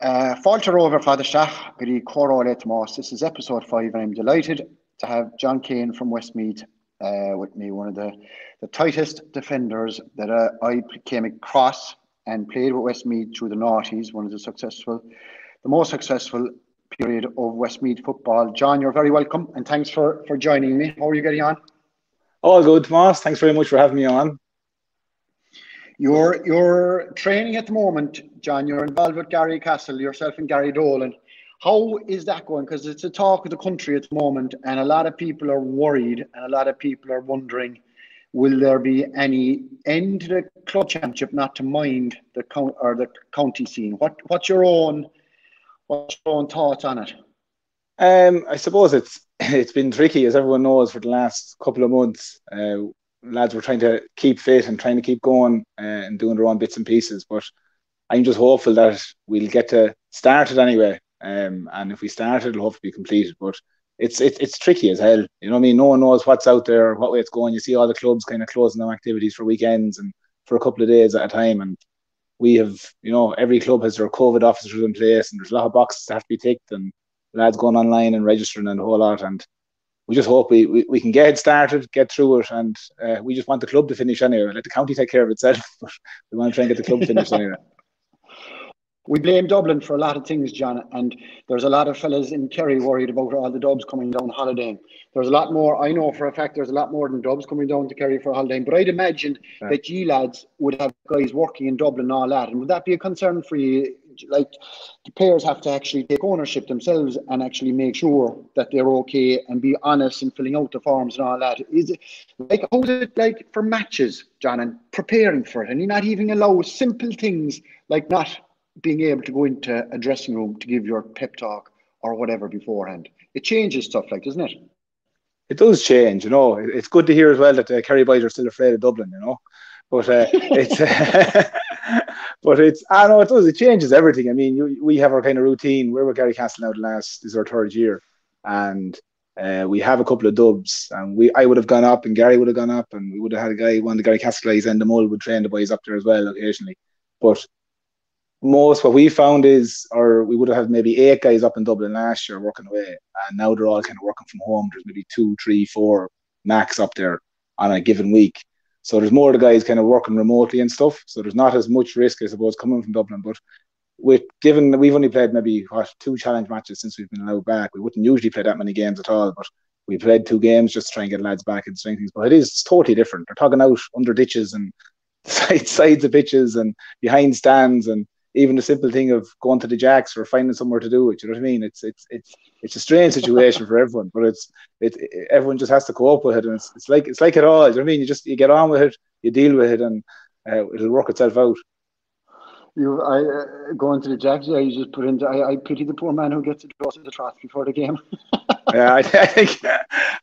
Uh, Falter over Fadderstach, Gri Coro Moss. This is episode five, and I'm delighted to have John Keane from Westmeath uh, with me, one of the, the tightest defenders that uh, I came across and played with Westmeath through the noughties, one of the successful, the most successful period of Westmeath football. John, you're very welcome, and thanks for, for joining me. How are you getting on? All good, Moss. Thanks very much for having me on. You're you're training at the moment, John. You're involved with Garrycastle, yourself and Gary Dolan. How is that going? Because it's a talk of the country at the moment, and a lot of people are worried, and a lot of people are wondering, will there be any end to the club championship? Not to mind the count or the county scene. What what's your own what's your own thoughts on it? Um, I suppose it's it's been tricky, as everyone knows, for the last couple of months. Uh, lads were trying to keep fit and trying to keep going uh, and doing their own bits and pieces. But I'm just hopeful that we'll get to start it anyway. Um, and if we start it, it'll hopefully be completed. But it's it's it's tricky as hell. You know what I mean? No one knows what's out there, what way it's going. You see all the clubs kind of closing their activities for weekends and for a couple of days at a time. And we have, you know, every club has their COVID officers in place, and there's a lot of boxes that have to be ticked, and lads going online and registering and a whole lot. And we just hope we, we, we can get started, get through it, and uh, we just want the club to finish anyway. Let the county take care of itself, but we want to try and get the club finished anyway. We blame Dublin for a lot of things, John, and there's a lot of fellas in Kerry worried about all the Dubs coming down holidaying. There's a lot more, I know for a fact there's a lot more than Dubs coming down to Kerry for holidaying, but I'd imagine right. that you lads would have guys working in Dublin and all that. And would that be a concern for you like the players have to actually take ownership themselves and actually make sure that they're okay and be honest in filling out the forms and all that. Is it like how's it like for matches, John, and preparing for it? And you're not even allow simple things like not being able to go into a dressing room to give your pep talk or whatever beforehand. It changes stuff like, doesn't it? It does change, you know. It's good to hear as well that the Kerry boys are still afraid of Dublin, you know. But uh, it's but it's I know it does it changes everything. I mean, you, we have our kind of routine. We're with Garrycastle now. The last is our third year, and uh, we have a couple of dubs. And we I would have gone up, and Gary would have gone up, and we would have had a guy one of the Garrycastle guys and the Mull would train the boys up there as well occasionally. But most what we found is, or we would have had maybe eight guys up in Dublin last year working away, and now they're all kind of working from home. There's maybe two, three, four max up there on a given week. So there's more of the guys kind of working remotely and stuff. So there's not as much risk, I suppose, coming from Dublin. But with given that we've only played maybe what two challenge matches since we've been allowed back, we wouldn't usually play that many games at all. But we played two games just to try and get lads back and doing things. But it is totally different. They're talking out under ditches and side sides of pitches and behind stands and even the simple thing of going to the jacks or finding somewhere to do it. You know what I mean? It's it's it's it's a strange situation for everyone, but it's it, it, everyone just has to cope with it, and it's, it's like it's like it all. You know what I mean? You just you get on with it, you deal with it, and uh, it'll work itself out. You, I uh, going to the jacks. Yeah, you just put in. I, I pity the poor man who gets to draw to the trough before the game. yeah, I, I, think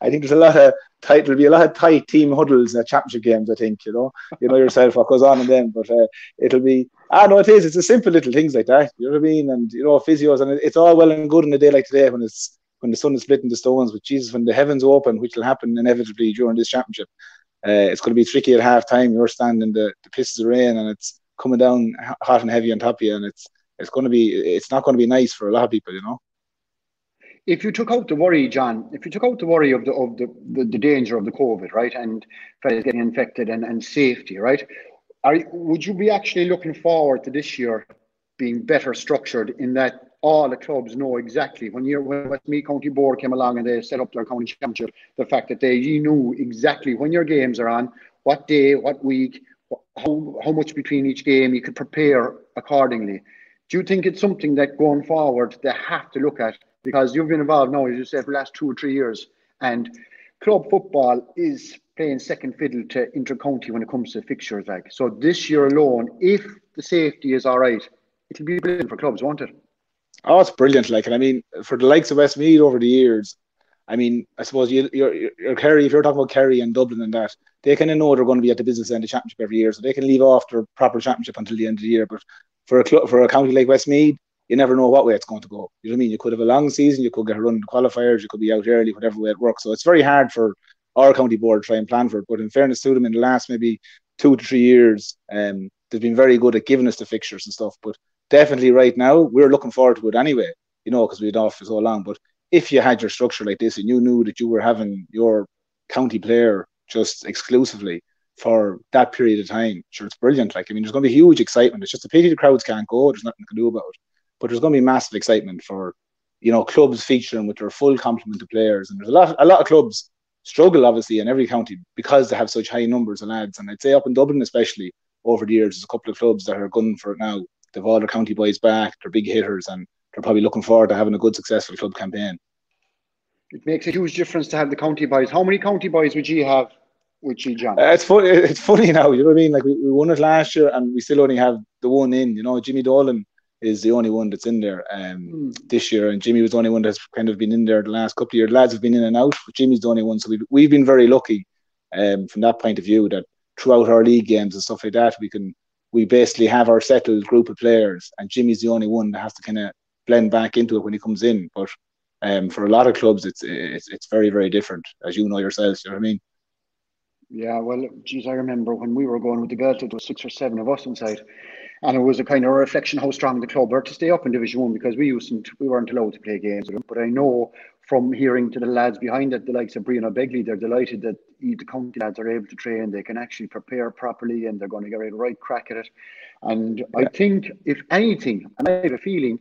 I think there's a lot of tight. There'll be a lot of tight team huddles in the championship games. I think you know, you know yourself what goes on in them, but uh, it'll be. Ah, no, it is. It's a simple little things like that. You know what I mean? And you know, physios, and it's all well and good in a day like today when it's when the sun is splitting the stones. But Jesus, when the heavens open, which will happen inevitably during this championship, uh, it's going to be tricky at half time. You're standing the the pisses of rain, and it's coming down hot and heavy on top of you, and it's it's going to be it's not going to be nice for a lot of people, you know if you took out the worry, John, if you took out the worry of the of the, the, the danger of the COVID, right, and fellas getting infected and, and safety, right, are would you be actually looking forward to this year being better structured in that all the clubs know exactly when you're when Westmeath County Board came along and they set up their county championship, the fact that they you knew exactly when your games are on, what day, what week, how how much between each game, you could prepare accordingly. Do you think it's something that going forward they have to look at because you've been involved now, as you said, for the last two or three years. And club football is playing second fiddle to intercounty when it comes to fixtures. Like so, this year alone, if the safety is all right, it'll be brilliant for clubs, won't it? Oh, it's brilliant! Like, and I mean, for the likes of Westmeath over the years, I mean, I suppose you, you're, you're Kerry. If you're talking about Kerry and Dublin and that, they kind of know they're going to be at the business end of championship every year, so they can leave off their proper championship until the end of the year. But for a club, for a county like Westmeath, you never know what way it's going to go. You know what I mean? You could have a long season, you could get a run in the qualifiers, you could be out early, whatever way it works. So it's very hard for our county board to try and plan for it. But in fairness to them, in the last maybe two to three years, um, they've been very good at giving us the fixtures and stuff. But definitely right now we're looking forward to it anyway. You know, because we've been off for so long. But if you had your structure like this and you knew that you were having your county player just exclusively for that period of time, sure, it's brilliant. Like, I mean, there's going to be huge excitement. It's just a pity the crowds can't go. There's nothing to do about it. But there's going to be massive excitement for, you know, clubs featuring with their full complement of players. And there's a lot, a lot of clubs struggle, obviously, in every county because they have such high numbers of lads. And I'd say up in Dublin, especially over the years, there's a couple of clubs that are gunning for it now. They've all their county boys back. They're big hitters, and they're probably looking forward to having a good, successful club campaign. It makes a huge difference to have the county boys. How many county boys would you have with you, John? Uh, it's funny. It's funny now. You know what I mean? Like we, we won it last year, and we still only have the one in. You know, Jimmy Dolan is the only one that's in there um, mm. this year, and Jimmy was the only one that's kind of been in there the last couple of years. Lads have been in and out, but Jimmy's the only one. So we've we've been very lucky um, from that point of view that throughout our league games and stuff like that, we can we basically have our settled group of players, and Jimmy's the only one that has to kind of blend back into it when he comes in. But um, for a lot of clubs, it's it's it's very very different, as you know yourselves. You know what I mean? Yeah, well, geez, I remember when we were going with the girls, it was six or seven of us inside, and it was a kind of a reflection how strong the club were to stay up in Division One because we used we weren't allowed to play games with them. But I know from hearing to the lads behind it, the likes of Brian Begley, they're delighted that the county lads are able to train. They can actually prepare properly, and they're going to get a right crack at it. And. I think, if anything, and I have a feeling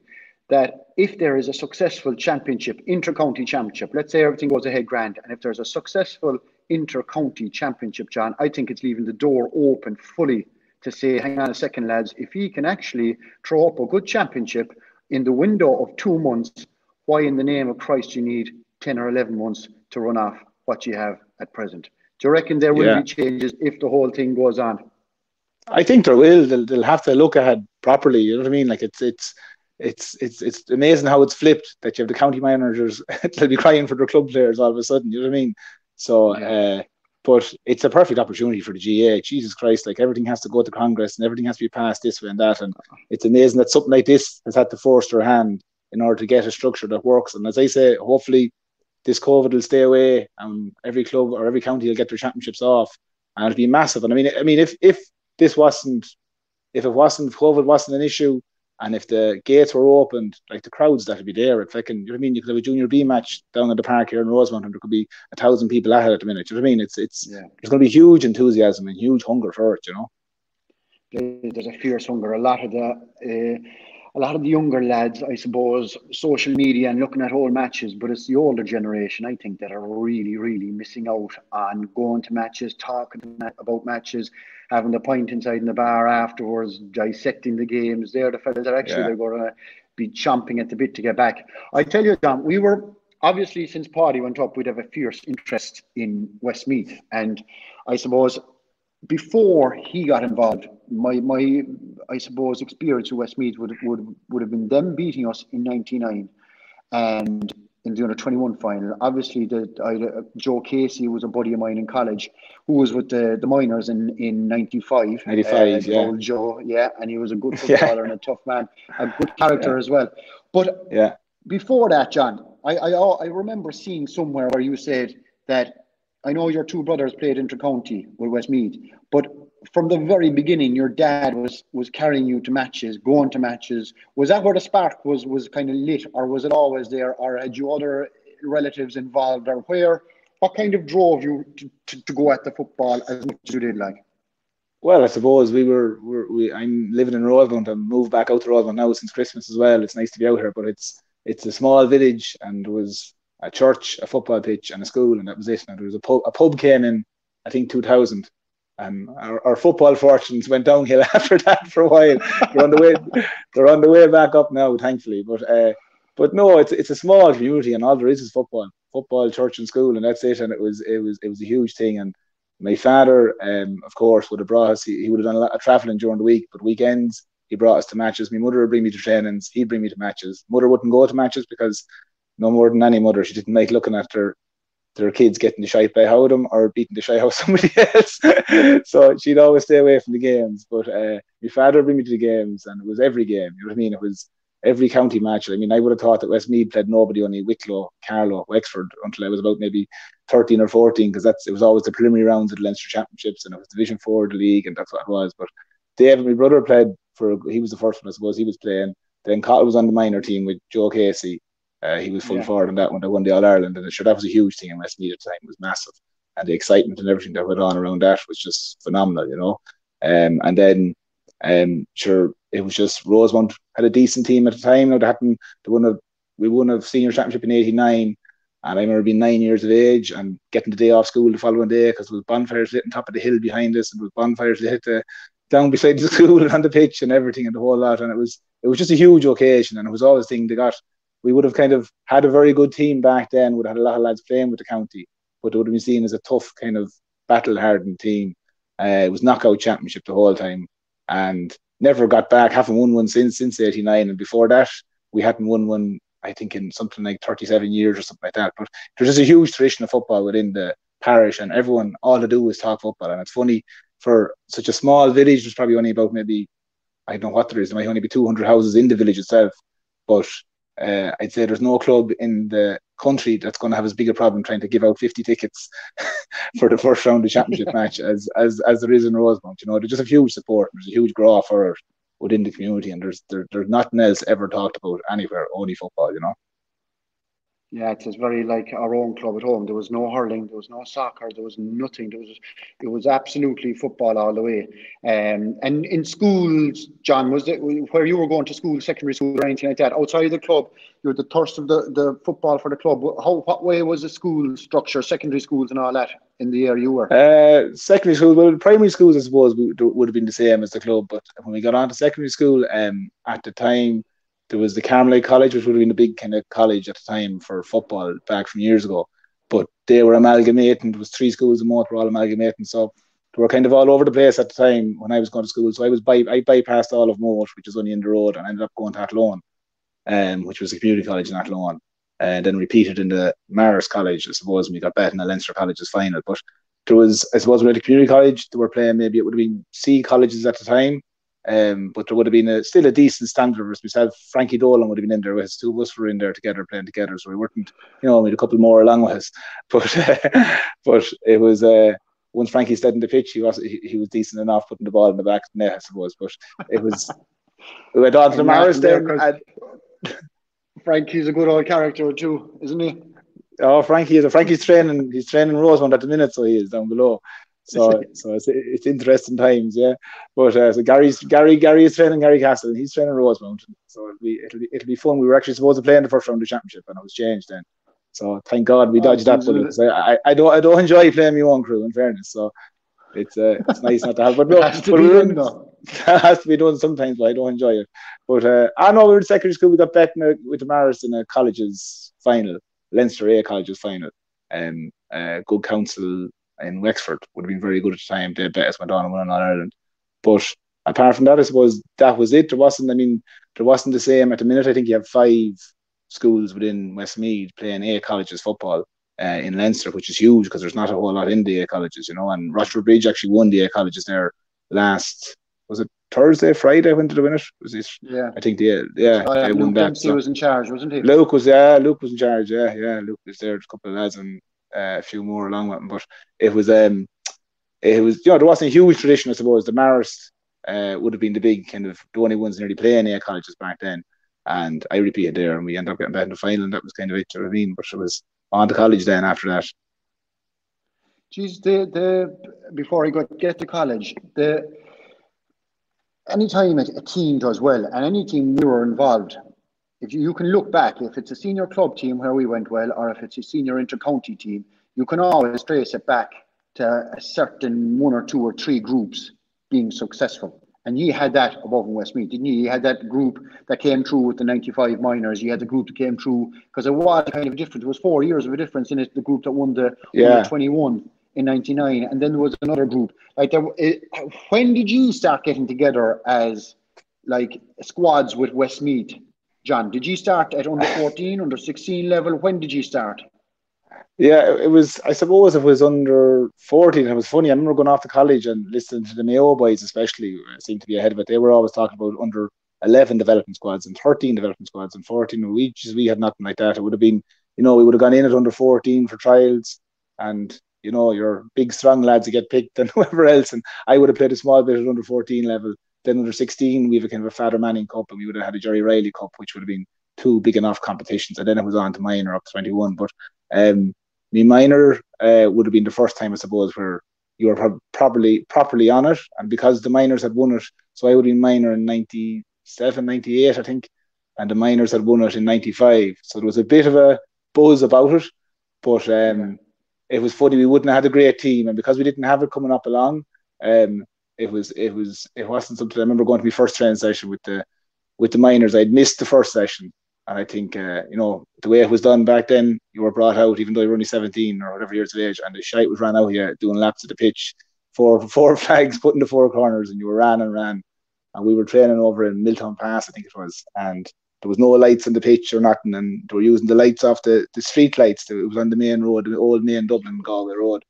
that if there is a successful championship, inter-county championship, let's say everything goes ahead grand, and if there's a successful inter-county championship, John, I think it's leaving the door open fully to say, hang on a second, lads, if he can actually throw up a good championship in the window of two months, why in the name of Christ you need 10 or 11 months to run off what you have at present? Do you reckon there will yeah. be changes if the whole thing goes on? I think there will. They'll, they'll have to look ahead properly. You know what I mean? Like it's it's it's it's it's amazing how it's flipped that you have the county managers they'll be crying for their club players all of a sudden. You know what I mean? So, yeah. uh, but it's a perfect opportunity for the GA. Jesus Christ, like everything has to go to Congress and everything has to be passed this way and that. And it's amazing that something like this has had to force their hand in order to get a structure that works. And as I say, hopefully this COVID will stay away and every club or every county will get their championships off and it'll be massive. And I mean, I mean, if if this wasn't, if it wasn't, COVID wasn't an issue, and if the gates were opened, like the crowds that would be there, if I can, you know what I mean? You could have a junior B match down at the park here in Rosemount, and there could be a thousand people at it at the minute. You know what I mean? It's it's yeah. there's going to be huge enthusiasm and huge hunger for it. You know, there's a fierce hunger. A lot of the uh, a lot of the younger lads, I suppose, social media and looking at whole matches, but it's the older generation, I think, that are really, really missing out on going to matches, talking about matches, having the pint inside in the bar afterwards, dissecting the games. They're the fellas that actually yeah. they're going to be chomping at the bit to get back. I tell you, John, we were obviously since Paidi went up, we'd have a fierce interest in Westmeath, and I suppose before he got involved, my my I suppose experience with Westmeath would would would have been them beating us in '99, and in the under 21 final. Obviously, the I, uh, Joe Casey was a buddy of mine in college, who was with the, the minors in in '95. '95, uh, yeah. Joe, yeah, and he was a good footballer yeah. and a tough man, a good character yeah. as well. But yeah, before that, John, I, I I remember seeing somewhere where you said that I know your two brothers played intercounty with Westmeath, but from the very beginning, your dad was was carrying you to matches, going to matches. Was that where the spark was was kind of lit, or was it always there, or had you other relatives involved, or where? What kind of drove you to, to, to go at the football as much as you did, like? Well, I suppose we were, we. I'm living in Rosemount and moved back out to Rosemount now since Christmas as well. It's nice to be out here, but it's it's a small village and was a church, a football pitch, and a school, and that was it. And there was a pub, a pub came in, I think 2000. And our, our football fortunes went downhill after that for a while. they're on the way, they're on the way back up now, thankfully. But uh, but no, it's it's a small community, and all there is is football, football, church, and school, and that's it. And it was it was it was a huge thing. And my father, um, of course, would have brought us. He, he would have done a lot of traveling during the week, but weekends he brought us to matches. My mother would bring me to trainings. He'd bring me to matches. Mother wouldn't go to matches because no more than any mother. She didn't like looking after their kids getting the shite by Howdom or beating the shite out somebody else. so she'd always stay away from the games. But uh, my father bring me to the games, and it was every game. You know what I mean? It was every county match. I mean, I would have thought that Westmeath played nobody, only Wicklow, Carlow, Wexford, until I was about maybe 13 or 14, because that's it was always the preliminary rounds of the Leinster Championships, and it was Division Four, of the league, and that's what it was. But David, my brother, played for he was the first one, I suppose. He was playing. Then Cottle was on the minor team with Joe Casey. Uh, he was full yeah. forward on that one. They won the All Ireland, and sure that was a huge thing in Westmeath at the time. It was massive, and the excitement and everything that went on around that was just phenomenal, you know. Um, and then, um, sure, it was just Rosemount had a decent team at the time. You know, they happened to win a we won a senior championship in '89, and I remember being nine years of age and getting the day off school the following day because there was bonfires lit on top of the hill behind us, and there was bonfires lit uh, down beside the school and on the pitch and everything and the whole lot. And it was it was just a huge occasion, and it was always thing they got. We would have kind of had a very good team back then. Would have had a lot of lads playing with the county, but it would have been seen as a tough kind of battle hardened team. Uh, it was knockout championship the whole time, and never got back. Haven't won one since since '89, and before that we hadn't won one I think in something like 37 years or something like that. But there's just a huge tradition of football within the parish, and everyone all they do is talk football. And it's funny for such a small village. There's probably only about maybe I don't know what there is. There might only be 200 houses in the village itself, but uh, I'd say there's no club in the country that's going to have as big a problem trying to give out 50 tickets for the first round of championship match as as as there is in Rosemount. You know, there's just a huge support. There's a huge draw for it within the community, and there's there, there's nothing else ever talked about anywhere, only football, you know. Yeah, it was very like our own club at home. There was no hurling, there was no soccer, there was nothing. There was it was absolutely football all the way. Um, and in schools, John, was it where you were going to school, secondary school, or anything like that? Outside of the club, you were the thirst of the, the football for the club. How what way was the school structure, secondary schools, and all that in the area you were? Uh, secondary school, well, primary schools, I suppose, would have been the same as the club. But when we got on to secondary school, um, at the time there was the Carmelite College, which would have been a big kind of college at the time for football back from years ago. But they were amalgamating. There was three schools in Moate were all amalgamating. So they were kind of all over the place at the time when I was going to school. So I was by I bypassed all of Moate, which is only in the road, and ended up going to Athlone, um, which was a community college in Athlone. And then repeated in the Marist College, I suppose, and we got better in the Leinster College's final. But there was, I suppose, we had a community college, they were playing maybe it would have been C colleges at the time. Um, but there would have been a, still a decent standard of us. myself. Frankie Dolan would have been in there with us. Two of us were in there together playing together, so we weren't, you know, we had a couple more along with us. But uh, but it was uh, once Frankie stepped in the pitch, he was he, he, was decent enough putting the ball in the back net, I suppose. But it was we went on to the Marist then. And, Frankie's a good old character too, isn't he? Oh, Frankie is. A, Frankie's training. He's training Rosemount at the minute, so he is down below. So so it's, it's interesting times, yeah. But uh, so Gary's Gary Gary is training Garrycastle and he's training Rosemount. So it'll be it'll be it'll be fun. We were actually supposed to play in the first round of the championship and it was changed then. So thank God we oh, dodged oh, that bullet. I, I, I don't I don't enjoy playing my own crew in fairness. So it's uh, it's nice not to have but no it has to, be done, though. it has to be done sometimes, but I don't enjoy it. But uh, I know we were in secondary school, we got bet with the Marist in a college's final, Leinster A college's final. Um uh, good counsel in Wexford would have been very good at the time. They bet us went on and won All Ireland. But apart from that, I suppose that was it. There wasn't, I mean, there wasn't the same at the minute. I think you have five schools within Westmeath playing A colleges football uh, in Leinster, which is huge because there's not a whole lot in the A colleges, you know. And Rochfortbridge actually won the A colleges there last, was it Thursday, Friday when did they win it? Was it? Yeah. I think they, yeah, oh, yeah. they Luke that. So. was in charge, wasn't he? Luke was, yeah, Luke was in charge, yeah, yeah. Luke was there, a couple of lads, and uh, a few more along with him. But it was um, it was you know there wasn't a huge tradition, I suppose. The Marist uh, would have been the big kind of the only ones nearly playing A colleges back then. And I repeated there, and we ended up getting back in the final, and that was kind of it. You know I mean? But it was on to college then after that. Geez, the the before I got get to college, the anytime a, a team does well, and any team we were involved, if you, you can look back, if it's a senior club team where we went well, or if it's a senior inter-county team, you can always trace it back to a certain one or two or three groups being successful. And you had that above in Westmeath, didn't you? You had that group that came through with the 95 minors. You had the group that came through because it was kind of different. It was four years of a difference in it. The group that won the, yeah. 21 in 99. And then there was another group. Like, there, it, when did you start getting together as like squads with Westmeath John, did you start at under 14, under 16 level? When did you start? Yeah, it was, I suppose it was under 14. It was funny. I remember going off to college and listening to the Mayo boys, especially, seemed to be ahead of it. They were always talking about under 11 development squads and 13 development squads and 14. We just, we had nothing like that. It would have been, you know, we would have gone in at under 14 for trials and, you know, your big, strong lads to get picked and whoever else. And I would have played a small bit at under 14 level then under 16, we have a kind of a Father Manning Cup, and we would have had a Gerry Reilly Cup, which would have been two big enough competitions. And then it was on to minor up to 21. But um, me minor uh, would have been the first time, I suppose, where you were pro- properly properly on it. And because the minors had won it, so I would been minor in 97, 98, I think, and the minors had won it in 95. So there was a bit of a buzz about it. But um, it was funny. We wouldn't have had a great team, and because we didn't have it coming up along, um, it was it was it wasn't something. I remember going to my first training session with the with the minors. I'd missed the first session, and I think uh, you know the way it was done back then. You were brought out, even though you were only seventeen or whatever years of age, and the shite was ran out here doing laps of the pitch, four four flags put in the four corners, and you were ran and ran, and we were training over in Milltownpass, I think it was, and there was no lights on the pitch or nothing, and they were using the lights off the, the street lights. It was on the main road, the old main Dublin Galway road,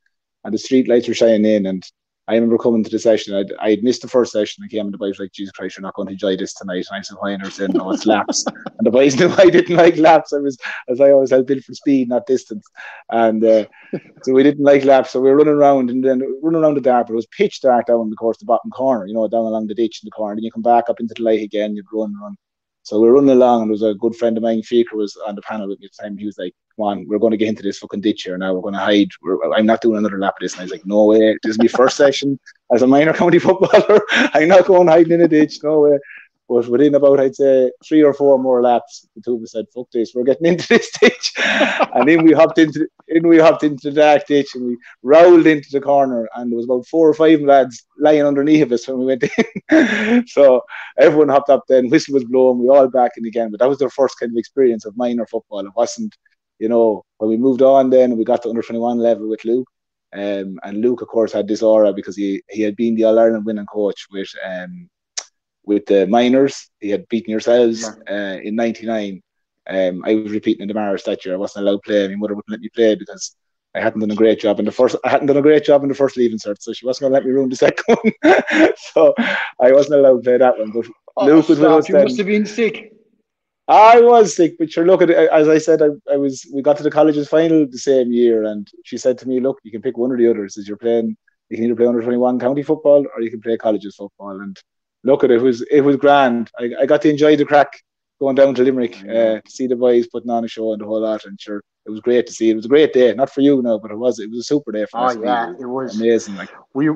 and the street lights were shining in. And I remember coming to the session. I'd, I'd missed the first session. I came and the boys were like, Jesus Christ, you're not going to enjoy this tonight. And I said, why? And they're saying, no, it's laps. and the boys knew I didn't like laps. I was, as I always had, built for speed, not distance. And uh, so we didn't like laps. So we were running around and then running around the dark, but it was pitch dark down the course, the bottom corner, you know, down along the ditch in the corner. And then you come back up into the light again, you'd run run. So we are running along, and there was a good friend of mine, Faker, was on the panel with me at the time. He was like, "Come on, we're going to get into this fucking ditch here now. We're going to hide. We're, I'm not doing another lap of this." And I was like, "No way! This is my first session as a minor county footballer. I'm not going hiding in a ditch. No way." But within about, I'd say, three or four more laps, the two of us said, fuck this, we're getting into this ditch. and then we hopped into in we hopped into dark ditch and we rolled into the corner and there was about four or five lads lying underneath of us when we went in. so everyone hopped up then, whistle was blowing, we all back in again. But that was their first kind of experience of minor football. It wasn't, you know, when we moved on then we got to under 21 level with Luke. Um, and Luke, of course, had this aura because he, he had been the All Ireland winning coach with um, with the minors. He had beaten yourselves uh, in '99. Um, I was repeating in the Marist that year. I wasn't allowed to play. My mother wouldn't let me play because I hadn't done a great job in the first. I hadn't done a great job in the first leaving cert, so she wasn't going to let me ruin the second one. so I wasn't allowed to play that one. But oh, Luke was us. You then. must have been sick. I was sick, but sure, look at it. As I said, I, I was. We got to the college's final the same year, and she said to me, "Look, you can pick one or the other. Says you're playing. You can either play under twenty one county football or you can play college's football." And look at it, it was it was grand. I, I got to enjoy the crack going down to Limerick uh, to see the boys putting on a show and the whole lot. And sure, it was great to see. It was a great day, not for you now, but it was it was a super day for oh, us. yeah, it was amazing. Like we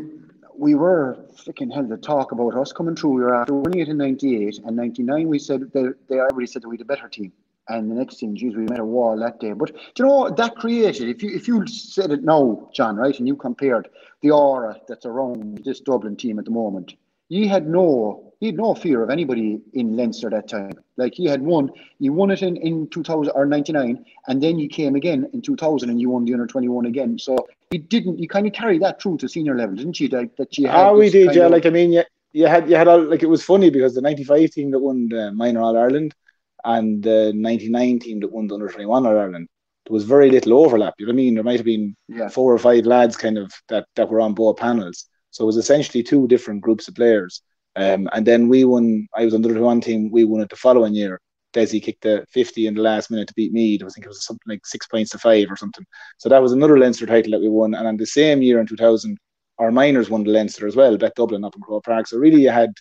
we were freaking hell to talk about us coming through. We were after winning it in '98 and '99. We said they, they everybody said that we had a better team. And the next thing, geez, we met a wall that day. But you know that created? If you if you said it now, John, right, and you compared the aura that's around this Dublin team at the moment, he had no he had no fear of anybody in Leinster that time. Like he had won, he won it in, in 2000 or 99, and then he came again in 2000 and you won the under 21 again. So he didn't, you kind of carried that through to senior level, didn't you? That, that you had. Oh, we did, yeah. Of, like, I mean, yeah, you had, you had all, like, it was funny because the 95 team that won the minor All Ireland and the 99 team that won the under 21 All Ireland, there was very little overlap. You know what I mean? There might have been yeah. four or five lads kind of that, that were on both panels. So it was essentially two different groups of players. Um, and then we won. I was under the one team. We won it the following year. Desi kicked the 50 in the last minute to beat Meath. I think it was something like six points to five or something. So that was another Leinster title that we won. And on the same year in 2000, our minors won the Leinster as well, Bet Dublin up in Croke Park. So really, you had,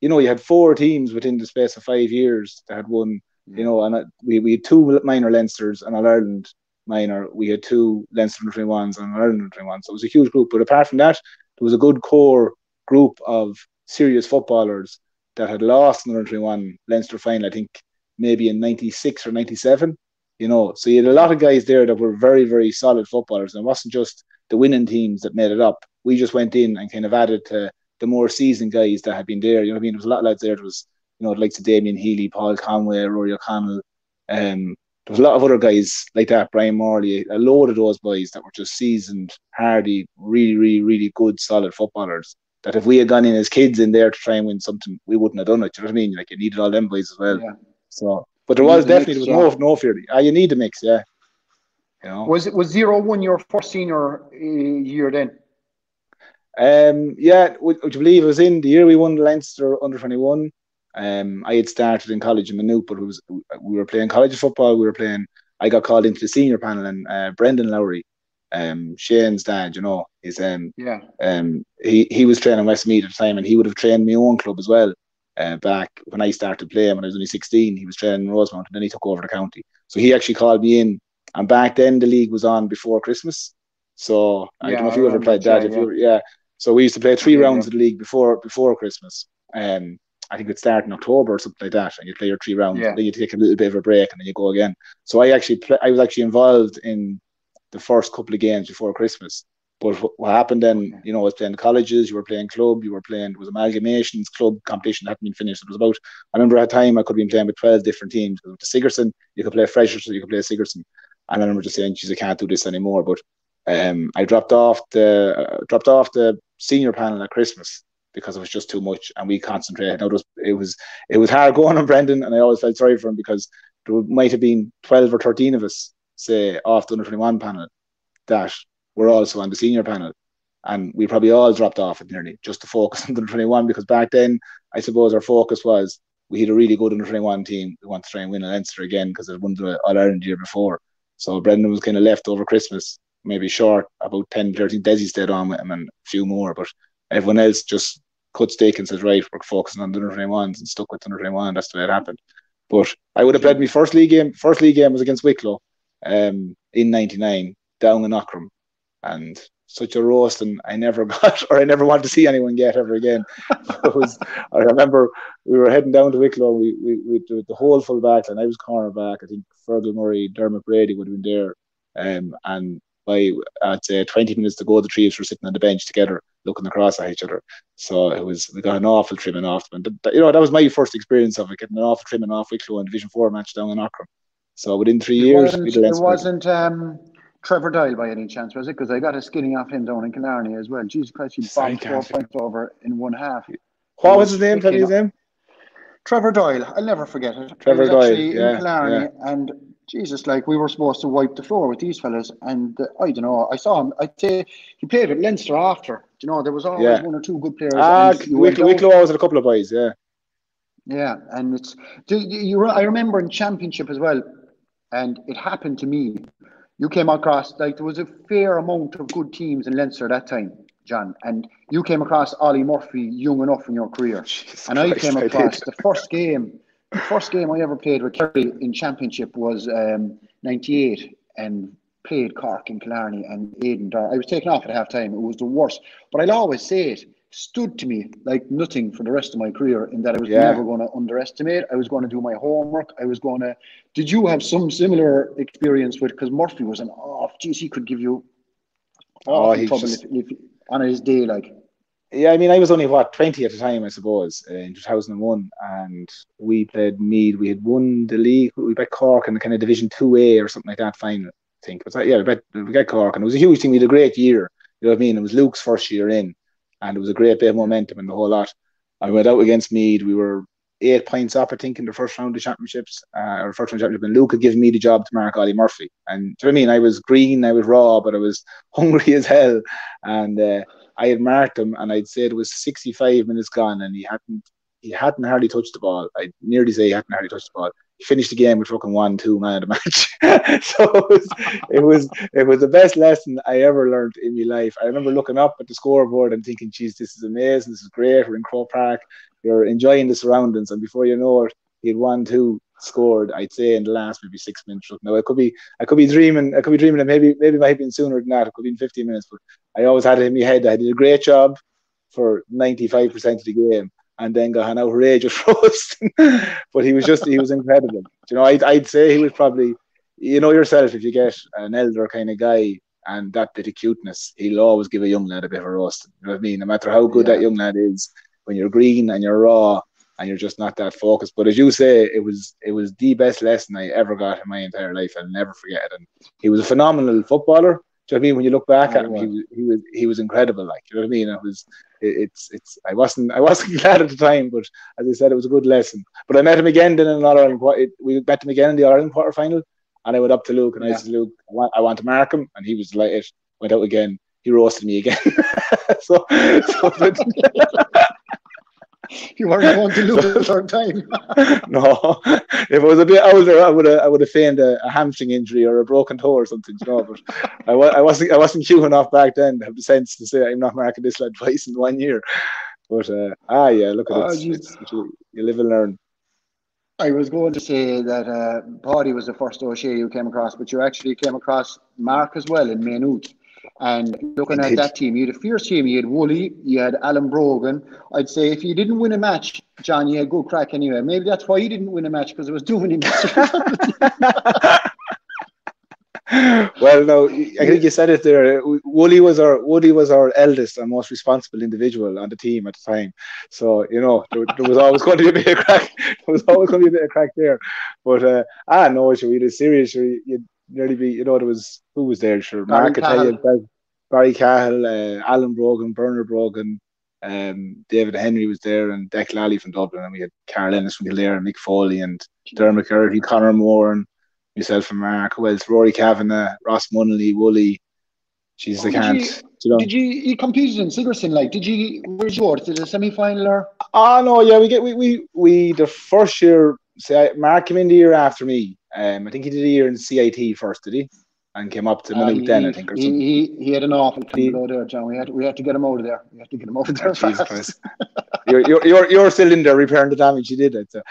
you know, you had four teams within the space of five years that had won. You know, and we, we had two minor Leinsters and All Ireland minor. We had two Leinster 21s and an Ireland 21s. So it was a huge group. But apart from that, there was a good core group of serious footballers that had lost in the 21 Leinster final, I think maybe in 96 or 97. You know, so you had a lot of guys there that were very, very solid footballers. And it wasn't just the winning teams that made it up. We just went in and kind of added to the more seasoned guys that had been there. You know what I mean? There was a lot of lads there. There was, you know, like to Damien Healy, Paul Conway, Rory O'Connell. Um, there was a lot of other guys like that, Brian Morley, a load of those boys that were just seasoned, hardy, really, really, really good, solid footballers that if we had gone in as kids in there to try and win something, we wouldn't have done it. Do you know what I mean? Like you needed all them boys as well. Yeah. So, but there was definitely mix, there was yeah. no no fear. Ah, you need the mix, yeah. You know. Was it was zero one your first senior uh, year then? Um, yeah, would, would you believe it was in the year we won the Leinster under twenty one. Um, I had started in college in Maynooth, but was we were playing college football. We were playing. I got called into the senior panel, and uh, Brendan Lowry um, Shane's dad, you know, is um, yeah, um, he he was training Westmeath at the time, and he would have trained my own club as well. Uh, back when I started playing when I was only 16, he was training in Rosemount, and then he took over the county. So he actually called me in, and back then the league was on before Christmas. So I don't know if you ever played that. If you yeah, so we used to play three yeah, rounds of the league before before Christmas. Um, I think it started in October or something like that, and you play your three rounds, yeah. then you take a little bit of a break, and then you go again. So I actually play, I was actually involved in the first couple of games before Christmas. But what happened then, you know, I was playing colleges, you were playing club, you were playing, it was amalgamations, club competition hadn't been finished. It was about, I remember at a time I could have been playing with 12 different teams. With the Sigerson, you could play Freshers, so you could play Sigerson. And I remember just saying, geez, I can't do this anymore. But um, I dropped off the uh, dropped off the senior panel at Christmas because it was just too much, and we concentrated. Now, it was it was it was hard going on Brendan, and I always felt sorry for him because there might have been twelve or thirteen of us, say, off the under twenty one panel, that were also on the senior panel, and we probably all dropped off at nearly just to focus on the twenty one because back then, I suppose our focus was we had a really good under twenty one team. We want to try and win an Leinster again because it won the All Ireland year before. So Brendan was kind of left over Christmas, maybe short about 10, 13. Desi stayed on with him and a few more, but everyone else just cut steak and said, right, we're focusing on the under 21s and stuck with the under 21. That's the way it happened. But I would have played my first league game. First league game was against Wicklow um, in '99 down in Aughrim, and such a roast, and I never got or I never wanted to see anyone get ever again. was, I remember we were heading down to Wicklow. We we, we did the whole full back, and I was corner back. I think Fergal Murray, Dermot Brady would have been there, um, and by I'd say 20 minutes to go, the three of us were sitting on the bench together, looking across at each other. So it was we got an awful trimming off them. And you know that was my first experience of it, getting an awful trimming off Wicklow in Division Four match down in Aughrim. So within three it years, wasn't, it wasn't um, Trevor Doyle by any chance, was it? Because I got a skinny off him down in Killarney as well. Jesus Christ, he bombed four points over in one half. What was his name? Tell me his name. Trevor Doyle. I'll never forget it. Trevor Doyle. Yeah, in Killarney, yeah. and Jesus, like we were supposed to wipe the floor with these fellas, and uh, I don't know. I saw him. I'd say he played with Leinster after. Do You know, there was always yeah. one or two good players. Ah, Wicklow, Wicklow always had a couple of boys. Yeah. Yeah, and it's do you, you, I remember in championship as well, and it happened to me. You came across like there was a fair amount of good teams in Leinster that time, John, and you came across Ollie Murphy young enough in your career, Jesus and Christ, I came across I the first game the first game I ever played with Kerry in Championship was um, 98 and played Cork and Killarney and Aiden I was taken off at half time. It was the worst. But I'll always say it stood to me like nothing for the rest of my career in that I was yeah. never going to underestimate. I was going to do my homework. I was going to. Did you have some similar experience with? Because Murphy was an off. Geez, he could give you. Oh, trouble just... if, if, on his day, like yeah, I mean, I was only what twenty at the time, I suppose, uh, in two thousand and one, and we played Meath. We had won the league. We bet Cork in the kind of Division Two A or something like that. Final, I think. But yeah, we bet we got Cork, and it was a huge thing. We had a great year. You know what I mean? It was Luke's first year in, and it was a great bit of momentum and the whole lot. I went out against Meath. We were eight points up, I think, in the first round of championships, uh, or first round championship. And Luke had given me the job to mark Ollie Murphy. And do you know what I mean? I was green, I was raw, but I was hungry as hell. And uh, I had marked him, and I'd say it was 65 minutes gone, and he hadn't he hadn't hardly touched the ball. I'd nearly say he hadn't hardly touched the ball. He finished the game with fucking one two man of the match. so it was, it was it was the best lesson I ever learned in my life. I remember looking up at the scoreboard and thinking, "Geez, this is amazing. This is great. We're in Croke Park. You're enjoying the surroundings." And before you know it, he had one two scored. I'd say in the last maybe six minutes. Now I could be I could be dreaming. I could be dreaming that maybe maybe it might have been sooner than that. It could be in 15 minutes. But I always had it in my head. I did a great job for 95% of the game, and then got an outrageous roast. but he was just he was incredible. You know, I'd I'd say he was probably you know yourself if you get an elder kind of guy and that bit of cuteness, he'll always give a young lad a bit of a roast. You know what I mean? No matter how good yeah. that young lad is, when you're green and you're raw and you're just not that focused. But as you say, it was it was the best lesson I ever got in my entire life. I'll never forget it. And he was a phenomenal footballer. Do you know what I mean? When you look back at him, he was he was he was incredible. Like you know what I mean? It was it, it's it's I wasn't I wasn't glad at the time, but as I said, it was a good lesson. But I met him again then in another Ireland. We met him again in the Ireland quarter final, and I went up to Luke and yeah. I said, Luke, I want I want to mark him, and he was delighted. Went out again. He roasted me again. so, so you weren't going to lose a third time. no, if I was a bit older, I would have I would have feigned a, a, hamstring injury or a broken toe or something, you know. But I, I wasn't I wasn't queuing off back then to have the sense to say I'm not marking this lad twice in one year. But uh, ah, yeah, look at oh, it. It's, it's, you, you live and learn. I was going to say that uh, Paidi was the first O'Shea you came across, but you actually came across Mark as well in Maynooth. And looking at that team, you had a fierce team. You had Wooly, you had Alan Brogan. I'd say if you didn't win a match, John, you had good crack anyway. Maybe that's why you didn't win a match because it was doing him. well, no, I think you said it there. Wooly was our Woody was our eldest and most responsible individual on the team at the time. So you know there, there was always going to be a bit of crack. There was always going to be a bit of crack there. But uh, ah, no, we had a serious. You'd nearly be. You know, there was who was there? Sure, Mark Italian, Barry Cahill, uh, Alan Brogan, Bernard Brogan, um, David Henry was there, and Dec Lally from Dublin, and we had Carl Ennis from Kildare, and Mick Foley, and Dermot Curry, Conor Moore, and myself and Mark, who else? Rory Kavanagh, Ross Munnelly, Wooly. She's the can't. You, know. Did you you competed in Sigerson? Like, did you? Where'd you go? Did a semi final or? Oh no, yeah, we get we we we the first year. Say, Mark came in the year after me. Um, I think he did a year in CIT first, did he? and came up to uh, Maynooth then, I think. Or something. He, he had an awful time below there, John. We had, to, we had to get him out of there. We had to get him out of there. fast. you're, you're, you're, you're still in there repairing the damage he did, I'd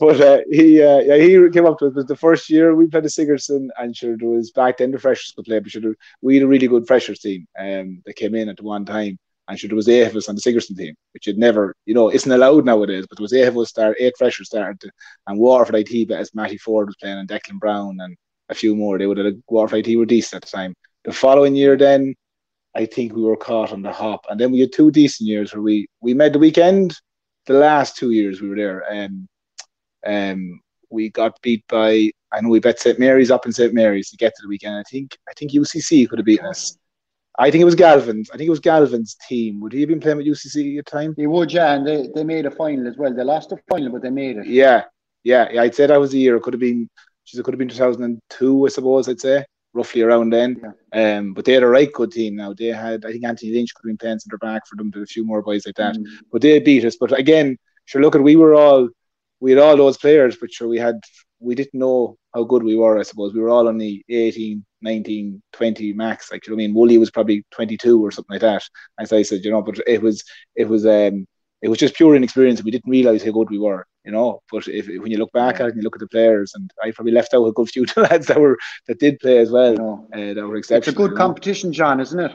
but uh, he uh, yeah, he came up to it. It was the first year we played the Sigerson, and sure, it was back then the freshers could play, but sure, we had a really good freshers team um, that came in at one time. And sure, there was eight of us on the Sigerson team, which had never, you know, isn't allowed nowadays. But there was eight of us start, eight freshers started, to, and Waterford IT, as Matty Ford was playing, and Declan Browne, and a few more. They would have Waterford IT were decent at the time. The following year, then I think we were caught on the hop, and then we had two decent years where we we made the weekend. The last two years we were there, and um, um, we got beat by. I know we bet St Mary's up in St Mary's to get to the weekend. I think I think UCC could have beaten us. I think it was Galvin's. I think it was Galvin's team. Would he have been playing with UCC at the time? He would, yeah. And they, they made a final as well. They lost the final, but they made it. Yeah, yeah. yeah I'd say that was the year. It could have been. It could have been 2002, I suppose. I'd say roughly around then. Yeah. Um, but they had a right good team now. They had, I think Anthony Lynch could have been playing centre back for them, but a few more boys like that. Mm. But they beat us. But again, sure, look at we were all we had all those players, but sure we had we didn't know how good we were. I suppose we were all only 18, 19, 20 max. Like you know, I mean, Wooly was probably 22 or something like that. As I said, you know, but it was it was um it was just pure inexperience. We didn't realize how good we were, you know. But if, when you look back at it and you look at the players, and I probably left out a good few lads that were that did play as well, uh, that were exceptional. It's a good competition, John, isn't it?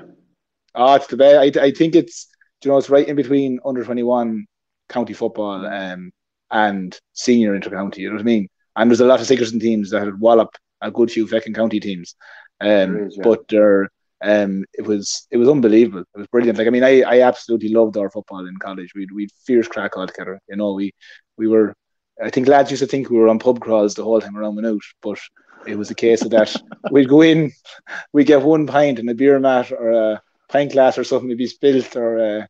Oh, it's the best. I, I think it's you know it's right in between under twenty one county football um, and senior intercounty. You know what I mean? And there's a lot of Sigerson teams that had wallop a good few Feckin County teams, um, is, yeah. but they're um, it was it was unbelievable. It was brilliant. Like I mean, I, I absolutely loved our football in college. We'd we'd fierce crack all together. You know, we we were. I think lads used to think we were on pub crawls the whole time around Maynooth, but it was a case of that we'd go in, we'd get one pint and a beer mat or a pint glass or something would be spilt or uh,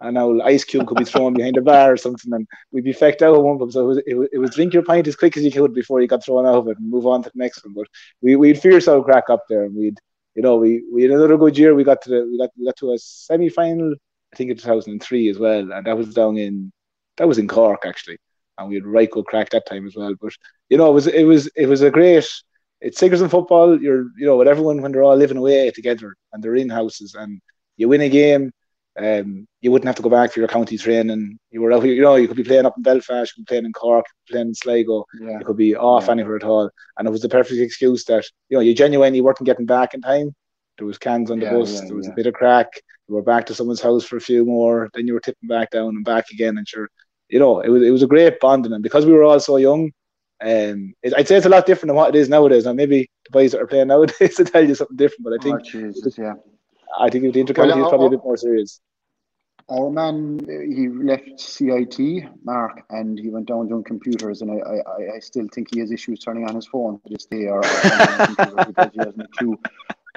and now ice cube could be thrown behind the bar or something, and we'd be fecked out of one pub. So it was, it it was drink your pint as quick as you could before you got thrown out of it and move on to the next one. But we we'd fierce out crack up there, and we'd you know, we, we had another good year. We got to the, we got we got to a semi final, I think in 2003 as well, and that was down in that was in Cork actually, and we had right good crack that time as well. But you know, it was it was it was a great. It's Sigerson football. You're you know with everyone when they're all living away together and they're in houses and you win a game. Um, you wouldn't have to go back for your county training. You were out here, you know, you could be playing up in Belfast, you could be playing in Cork, playing in Sligo, yeah. you could be off yeah. anywhere at all. And it was the perfect excuse that, you know, you genuinely weren't getting back in time. There was cans on the yeah, bus, there was a bit of crack, you were back to someone's house for a few more, then you were tipping back down and back again. And sure, you know, it was it was a great bonding. And because we were all so young, um, it, I'd say it's a lot different than what it is nowadays. Now, maybe the boys that are playing nowadays to tell you something different, but I think, oh, Jesus, yeah. I think with the intercounty well, is probably a bit more serious our man he left CIT, Mark, and he went down doing computers, and I, I, I still think he has issues turning on his phone to this day or, or because he hasn't a clue.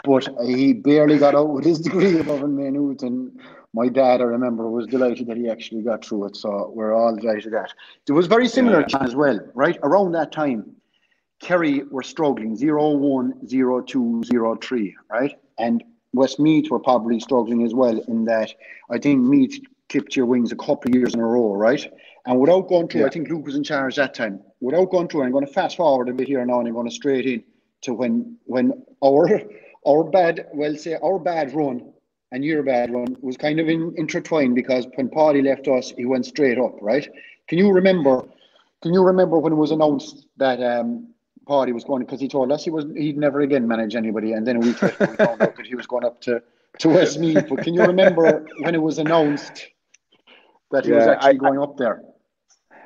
But he barely got out with his degree above in Maynooth, and my dad, I remember, was delighted that he actually got through it. So we're all delighted that. It was very similar yeah. as well, right? Around that time, Kerry were struggling 0 1, 0 2, 0 3, right? And Westmeath were probably struggling as well in that I think Meath clipped your wings a couple of years in a row, right? And without going through, yeah. I think Luke was in charge that time. Without going through, I'm going to fast forward a bit here now, and I'm going to straight in to when when our our bad, well, say our bad run and your bad run was kind of in, intertwined because when Paidi left us, he went straight up, right? Can you remember? Can you remember when it was announced that um, Paidi was going because he told us he was he'd never again manage anybody, and then a week later we found out that he was going up to to Westmeath. But can you remember when it was announced that he yeah, was actually I, going up there?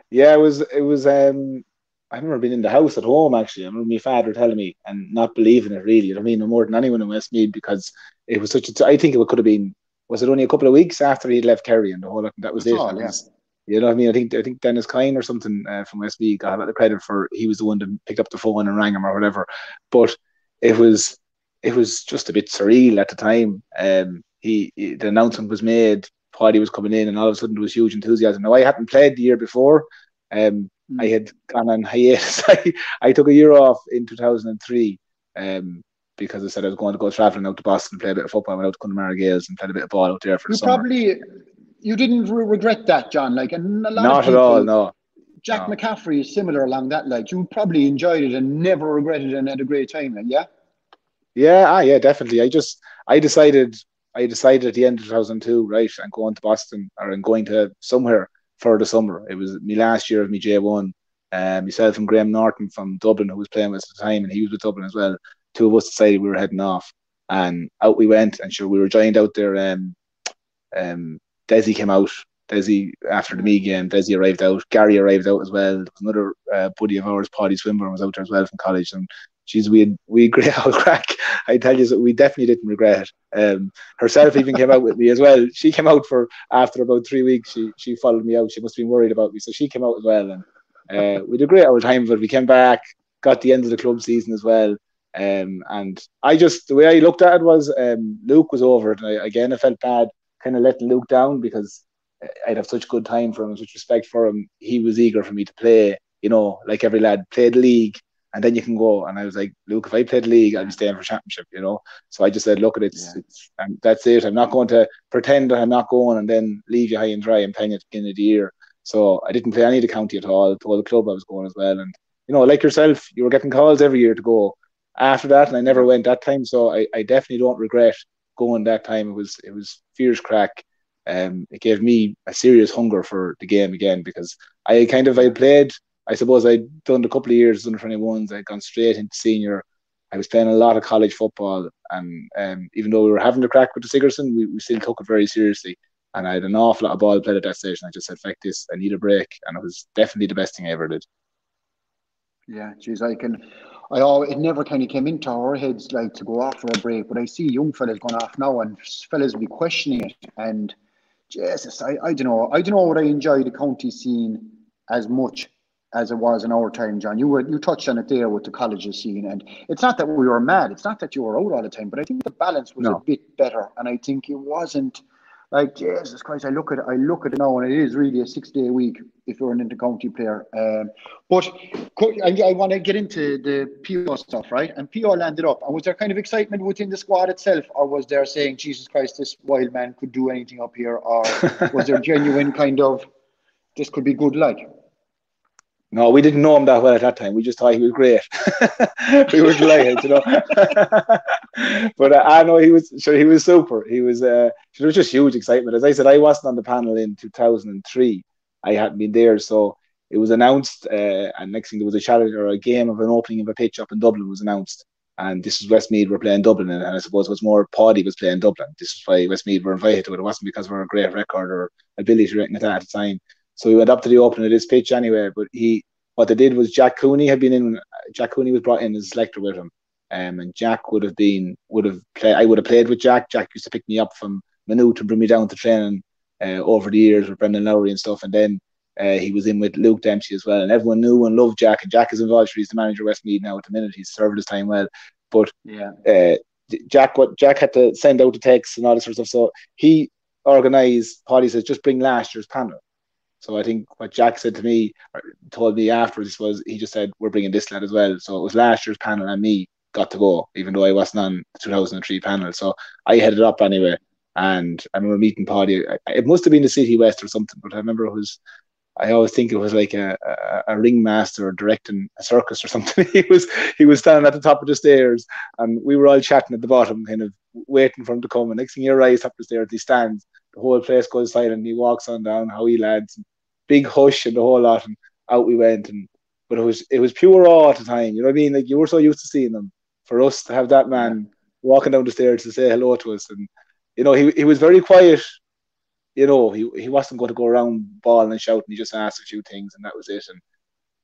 Yeah, it was. It was. Um, I remember being in the house at home. Actually, I remember my father telling me and not believing it. Really, I mean, no more than anyone in Westmeath because it was such a. I think it could have been. Was it only a couple of weeks after he'd left Kerry and the whole? That was That's it. All, yeah. was, you know, what I mean, I think I think Dennis Kine or something uh, from Westmeath got a lot of credit for he was the one that picked up the phone and rang him or whatever. But it was it was just a bit surreal at the time. Um, he, he the announcement was made. Paidi was coming in, and all of a sudden there was huge enthusiasm. Now I hadn't played the year before, um, mm. I had gone on hiatus. I, I took a year off in 2003 um, because I said I was going to go travelling out to Boston, and play a bit of football, I went out to Connemara Gaels and played a bit of ball out there for you the summer. Probably, you didn't regret that, John. Like, and a lot not of people, at all. No. Jack no. McCaffrey is similar along that. Like, you probably enjoyed it and never regretted it and had a great time. Like, yeah. Yeah, ah, yeah, definitely. I just I decided I decided at the end of 2002, right, I'm going to Boston or I'm going to somewhere for the summer. It was me last year of me J1. Um, myself and Graham Norton from Dublin, who was playing with us at the time, and he was with Dublin as well. Two of us decided we were heading off, and out we went. And sure, we were joined out there. Um, um, Desi came out. Desi after the me game. Desi arrived out. Gary arrived out as well. Another uh, buddy of ours, Paddy Swinburne, was out there as well from college, and she's we had, we great old crack. I tell you, we definitely didn't regret it. Um, herself even came out with me as well. She came out for after about three weeks. She she followed me out. She must have been worried about me, so she came out as well. And uh, we did a great old time. But we came back, got the end of the club season as well. Um, and I just the way I looked at it was um, Luke was over, and I, again I felt bad, kind of letting Luke down because I'd have such good time for him, such respect for him. He was eager for me to play, you know, like every lad played league and then you can go. And I was like, Luke, if I played league, I'd be staying for championship, you know. So I just said, look, it's, yeah. it's and that's it. I'm not going to pretend that I'm not going and then leave you high and dry. I'm playing at the beginning of the year. So I didn't play any of the county at all. Told the club I was going as well. And you know, like yourself, you were getting calls every year to go. After that, and I never went that time. So I, I definitely don't regret going that time. It was it was fierce crack. Um, it gave me a serious hunger for the game again because I kind of I played I suppose I'd done a couple of years under 21s. I'd gone straight into senior. I was playing a lot of college football, and um, even though we were having to crack with the Sigerson, we, we still took it very seriously. And I had an awful lot of ball played at that stage, and I just said, "Fuck this! I need a break," and it was definitely the best thing I ever did. Yeah, geez, I can. I always, it never kind of came into our heads like to go off for a break, but I see young fellas going off now, and fellas will be questioning it. And Jesus, I, I don't know. I don't know what I enjoy the county scene as much as it was in our time, John. You were you touched on it there with the colleges scene, and it's not that we were mad. It's not that you were out all the time, but I think the balance was no. a bit better, and I think it wasn't like Jesus Christ. I look at it, I look at it now, and it is really a six day week if you're an intercounty player. Um, but I, I want to get into the Paidi stuff, right? And Paidi landed up, and was there kind of excitement within the squad itself, or was there saying Jesus Christ, this wild man could do anything up here, or was there genuine kind of this could be good like? No, we didn't know him that well at that time. We just thought he was great. we were delighted, you know. but uh, I know he was sure he was super. He was uh, there was just huge excitement. As I said, I wasn't on the panel in 2003. I hadn't been there, so it was announced. Uh, and next thing there was a challenge or a game of an opening of a pitch up in Dublin was announced. And this was Westmeath were playing Dublin, and, and I suppose it was more Paidi was playing Dublin. This is why Westmeath were invited to it. It wasn't because we are a great record or ability or anything like that at the time. So we went up to the opening of this pitch anyway. But he, what they did was Jack Cooney had been in. Jack Cooney was brought in as selector with him, um, and Jack would have been would have played. I would have played with Jack. Jack used to pick me up from Maynooth to bring me down to training uh, over the years with Brendan Lowry and stuff. And then uh, he was in with Luke Dempsey as well, and everyone knew and loved Jack. And Jack is involved. He's the manager of Westmeath now at the minute. He's served his time well, but yeah. Uh, Jack, what Jack had to send out the texts and all this sort of stuff. So he organised. Paidi says, just bring last year's panel. So I think what Jack said to me, told me afterwards, was he just said, "We're bringing this lad as well." So it was last year's panel and me, got to go, even though I wasn't on the 2003 panel. So I headed up anyway. And I remember meeting Paidi. It must have been the City West or something, but I remember it was. I always think it was like a, a, a ringmaster directing a circus or something. he was he was standing at the top of the stairs, and we were all chatting at the bottom, kind of waiting for him to come. And next thing he arrives up the stairs, he stands. The whole place goes silent. And he walks on down. How he lads, big hush and the whole lot, and out we went. And but it was it was pure awe at the time. You know what I mean? Like you were so used to seeing them. For us to have that man walking down the stairs to say hello to us, and you know he he was very quiet. You know he he wasn't going to go around bawling and shouting. He just asked a few things, and that was it. And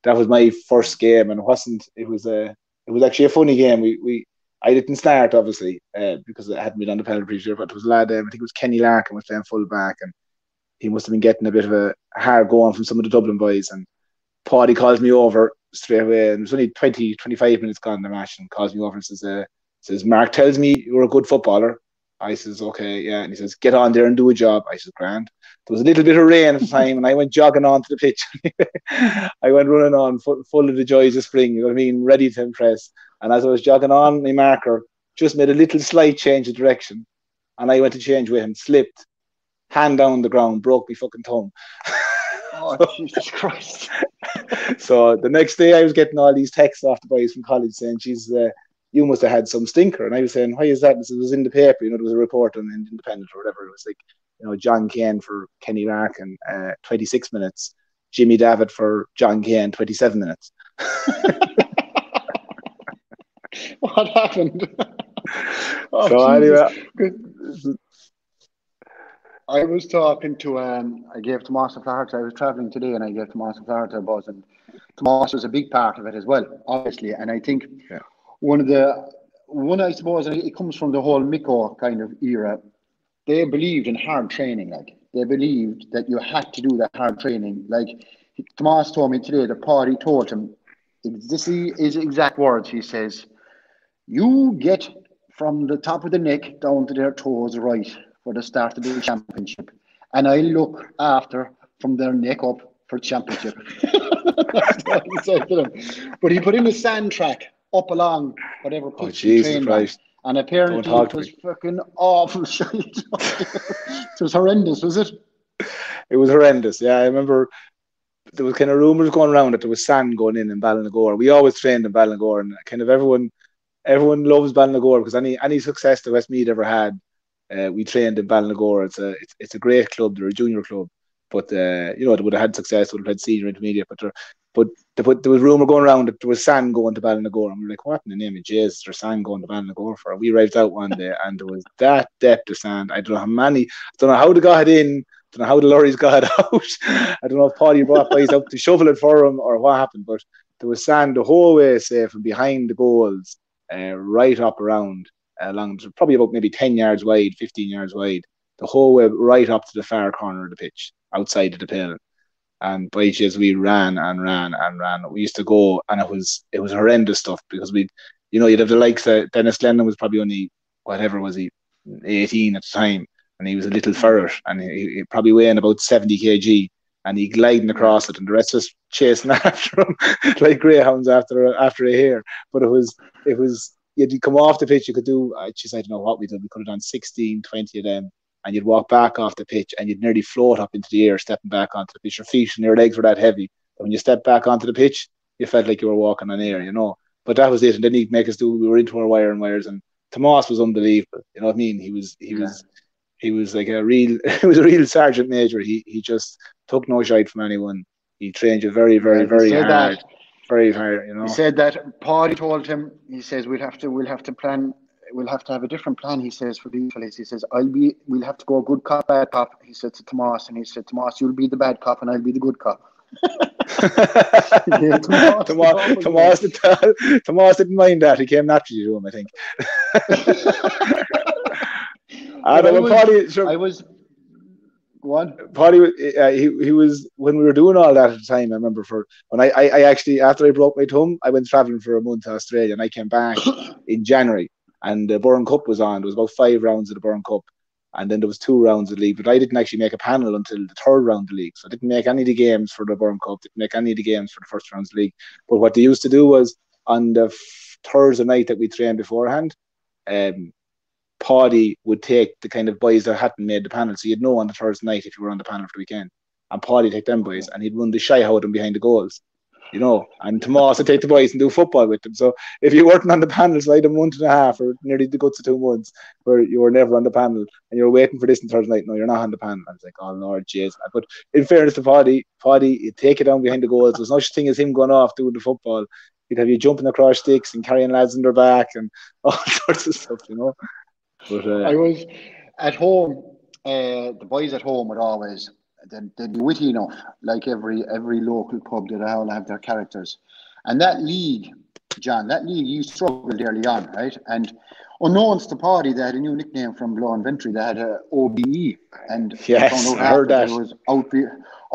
that was my first game, and it wasn't. It was a it was actually a funny game. We we I didn't start obviously uh, because I hadn't been on the penalty shooter, but it was a lad. Um, I think it was Kenny Larkin was playing full back, and he must have been getting a bit of a hard going from some of the Dublin boys. And Paidi calls me over straight away, and it was only 20, 25 minutes gone in the match, and calls me over and says, uh, says Mark tells me you're a good footballer. I says, okay, yeah. And he says, get on there and do a job. I says, grand. There was a little bit of rain at the time, and I went jogging onto the pitch. I went running on, full, full of the joys of spring, you know what I mean, ready to impress. And as I was jogging on, my marker just made a little slight change of direction. And I went to change with him, slipped, hand down the ground, broke my fucking thumb. Oh, Jesus Christ. so the next day I was getting all these texts off the boys from college saying, she's uh, you must have had some stinker. And I was saying, why is that? This was in the paper, you know, there was a report on Independent or whatever. It was like, you know, John Keane for Kenny Larkin, uh, 26 minutes. Jimmy David for John Keane, 27 minutes. what happened? oh, so anyway, I was talking to um, I gave Tomas Flaherty. I was traveling today, and I gave Tomas Flaherty a buzz, and Tomas was a big part of it as well, obviously. And I think yeah. one of the one I suppose it comes from the whole Micko kind of era. They believed in hard training, like they believed that you had to do that hard training. Like Tomas told me today, the Paidi told him, this is exact words. He says, "You get from the top of the neck down to their toes right." For the start of the championship. And I look after from their neck up for championship. but he put in a sand track up along whatever oh, pitch oh, Jesus Christ. And apparently it was fucking awful shit. it was horrendous, was it? It was horrendous. Yeah, I remember there was kind of rumours going around that there was sand going in in Ballinagore. We always trained in Ballinagore, and kind of everyone everyone loves Ballinagore because any any success that Westmeath ever had uh, we trained in Ballinagore. It's a it's, it's, a great club. They're a junior club, but uh, you know they would have had success. Would have had senior intermediate, but but they put, there was rumor going around that there was sand going to Ballinagore. And we're like, what in the name of Jesus, there's sand going to Ballinagore for? We arrived out one day and there was that depth of sand. I don't know how many. I don't know how they got it in. I don't know how the lorries got it out. I don't know if Paidi brought boys up to shovel it for him or what happened, but there was sand the whole way, say, from behind the goals, uh, right up around Uh, along probably about maybe 10 yards wide, 15 yards wide, the whole way right up to the far corner of the pitch, outside of the pale. And by Jesus, we ran and ran and ran. We used to go, and it was it was horrendous stuff because we, you know, you'd have the likes of Denis Glennon was probably only whatever was he, 18 at the time, and he was a little ferret, and he, he probably weighing about 70 kg, and he gliding across it, and the rest was chasing after him like greyhounds after after a hare. But it was it was you'd come off the pitch, you could do, I just, I don't know what we did. We could have done 16, 20 of them. And you'd walk back off the pitch and you'd nearly float up into the air, stepping back onto the pitch. Your feet and your legs were that heavy. But when you stepped back onto the pitch, you felt like you were walking on air, you know. But that was it. And then he'd make us do, we were into our wire and wires. And Tomas was unbelievable. You know what I mean? He was, he yeah. was, he was like a real, he was a real sergeant major. He, he just took no shite from anyone. He trained you very, very, very hard. That very hard. You know, he said that Paidi told him. He says we'll have to we'll have to plan. We'll have to have a different plan. He says for these fellas. He says I'll be. We'll have to go good cop, bad cop. He said to Tomas, and he said Tomas, you'll be the bad cop, and I'll be the good cop. yeah, Tomas, Tomas, Tomas, did, Tomas didn't mind that. He came naturally to him, I think. Ah, I, I, was, I was Go on. Paidi, uh, he he was when we were doing all that at the time. I remember for when I, I, I actually after I broke my thumb, I went traveling for a month to Australia, and I came back in January, and the Byrne Cup was on. There was about five rounds of the Byrne Cup, and then there was two rounds of the league. But I didn't actually make a panel until the third round of the league, so I didn't make any of the games for the Byrne Cup. Didn't make any of the games for the first rounds of the league. But what they used to do was on the Thursday night that we trained beforehand, um, Paidi would take the kind of boys that hadn't made the panel. So you'd know on the Thursday night if you were on the panel for the weekend. And Paidi take them boys and he'd run the shy out them behind the goals. You know, and Tomas would take the boys and do football with them. So if you weren't on the panels like a month and a half or nearly the guts of two months where you were never on the panel and you're waiting for this on Thursday night, no, you're not on the panel. I was like, oh Lord, jeez. But in fairness to Paidi, Paidi, he'd take it down behind the goals. There's no such thing as him going off doing the football he'd have you jumping across sticks and carrying lads in their back and all sorts of stuff, you know. But uh, I was at home. Uh, the boys at home would always they'd, they'd, be witty enough, like every every local pub that all have their characters. And that league, John, that league you struggled early on, right? And unknowns to Paidi, they had a new nickname from Blow Ventry. They had a OBE, and yes, I heard that. It was out, be,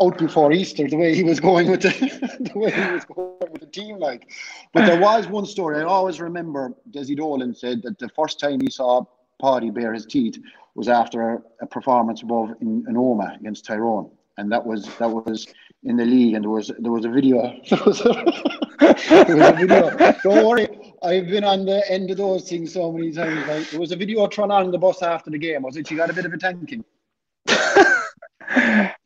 out before Easter. The way he was going with the, the way he was going with the team, like. But there was one story I always remember. Desi Dolan said that the first time he saw Paidi bare his teeth was after a, performance above in, in Omagh against Tyrone, and that was that was in the league, and there was there was a video. there, was a, video. Don't worry, I've been on the end of those things so many times. Like, there was a video thrown on the bus after the game. Was it? You got a bit of a tanking.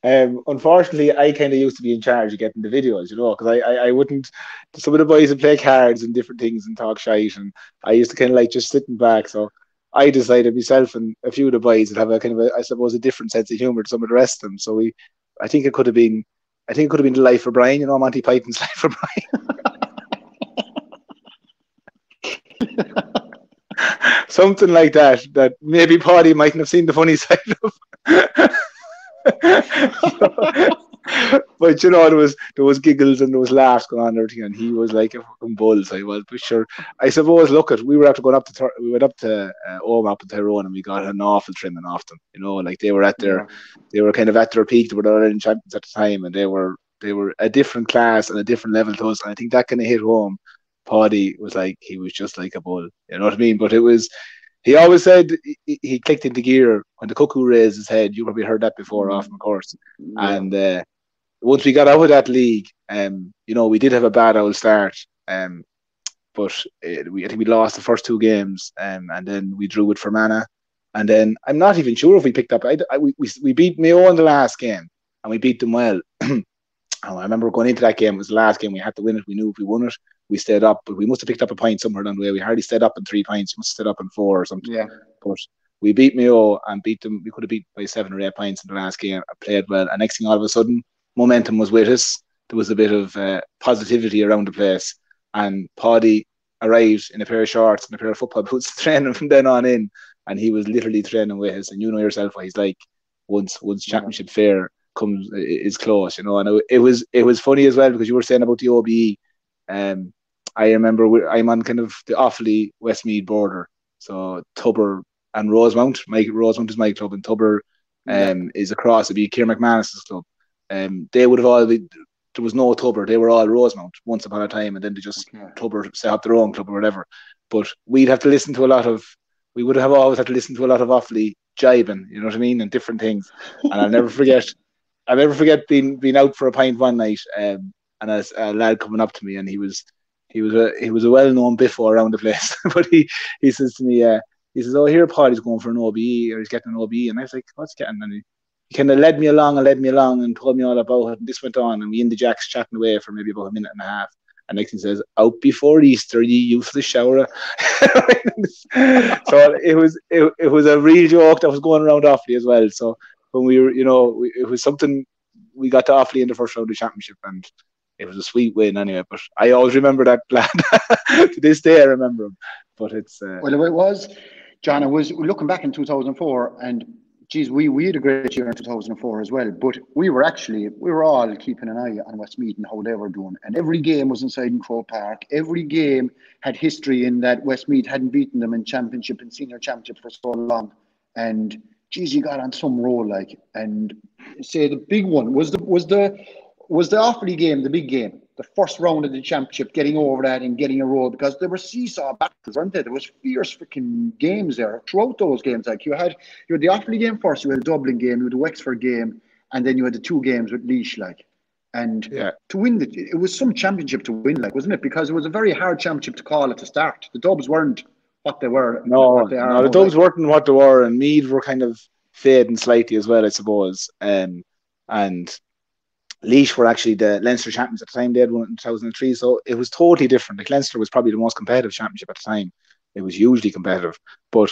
um, unfortunately, I kind of used to be in charge of getting the videos, you know, because I, I, I wouldn't. Some of the boys would play cards and different things and talk shite, and I used to kind of like just sitting back. So I decided myself and a few of the boys would have a kind of, a, I suppose, a different sense of humor to some of the rest of them. So we, I think it could have been, I think it could have been the Life of Brian, you know, Monty Python's Life of Brian. Something like that. That maybe Paidi mightn't have seen the funny side of. but you know, there was there was giggles and there was laughs going on and everything, and he was like a fucking bull. So he was, but sure, I suppose. Look at we were after going up to we went up to uh, up in Tyrone, and we got an awful trimming off them. You know, like they were at their, they were kind of at their peak. They were the Ireland champions at the time, and they were they were a different class and a different level to us. And I think that kind of hit home. Paidi was like he was just like a bull. You know what I mean? But it was he always said he, he clicked into gear when the cuckoo raised his head. You probably heard that before off, of course. Yeah. And uh, once we got out of that league, um, you know, we did have a bad old start. Um, but it, we, I think we lost the first two games, um, and then we drew with Fermanagh. And then I'm not even sure if we picked up. I, I we, we beat Mayo in the last game, and we beat them well. I remember going into that game. It was the last game. We had to win it. We knew if we won it, we stayed up. But we must have picked up a point somewhere along the way. We hardly stayed up in three points. We must have stayed up in four or something. Yeah. But we beat Mayo and beat them. We could have beat by seven or eight points in the last game. I played well. And next thing, all of a sudden, momentum was with us. There was a bit of uh, positivity around the place. And Paidi arrived in a pair of shorts and a pair of football boots training from then on in. And he was literally training with us. And you know yourself what he's like once once championship yeah. fair comes is close, you know. And it was it was funny as well because you were saying about the OBE. Um, I remember I'm on kind of the Offaly Westmeath border, so Tubber and Rosemount. Mike Rosemount is my club, and Tubber um, yeah. is across. It'd be Kieran McManus's club. Um, they would have all been, there was no Tubber. They were all Rosemount once upon a time, and then they just okay. Tubber set up their own club or whatever. But we'd have to listen to a lot of. We would have always had to listen to a lot of awfully jibing, you know what I mean, and different things. And I'll never forget. I'll never forget being being out for a pint one night, um, and a, a lad coming up to me, and he was he was a he was a well known biffo around the place. but he he says to me, uh, he says, "Oh, here, Paul, he's going for an OBE or he's getting an OBE," and I was like, "What's getting?" And he, he kind of led me along and led me along and told me all about it. And this went on, and we in the jacks chatting away for maybe about a minute and a half. And next thing says, "Out before Easter, you useless shower." so it was it, it was a real joke that was going around Offaly as well. So when we were, you know, we, it was something we got to Offaly in the first round of the championship, and it was a sweet win anyway. But I always remember that lad. to this day, I remember him. But it's uh, well, it was John. I was looking back in 2004, and geez, we we had a great year in 2004 as well. But we were actually we were all keeping an eye on Westmeath and how they were doing, and every game was inside in Croke Park. Every game had history in that Westmeath hadn't beaten them in championship and senior championship for so long, and geez, you got on some roll like, and say the big one was the was the was the Offaly game, the big game, the first round of the championship, getting over that and getting a roll because there were seesaw battles, weren't there? There was fierce freaking games there throughout those games. Like you had you had the Offaly game first, you had the Dublin game, you had the Wexford game, and then you had the two games with Laois, like. And Yeah. to win the, it was some championship to win, like wasn't it? Because it was a very hard championship to call at the start. The Dubs weren't what they were. No, what they no, the Dubs like. weren't what they were, and Meath were kind of fading slightly as well, I suppose. Um, and Laois were actually the Leinster champions at the time. They had won in 2003, so it was totally different. Like Leinster was probably the most competitive championship at the time. It was hugely competitive, but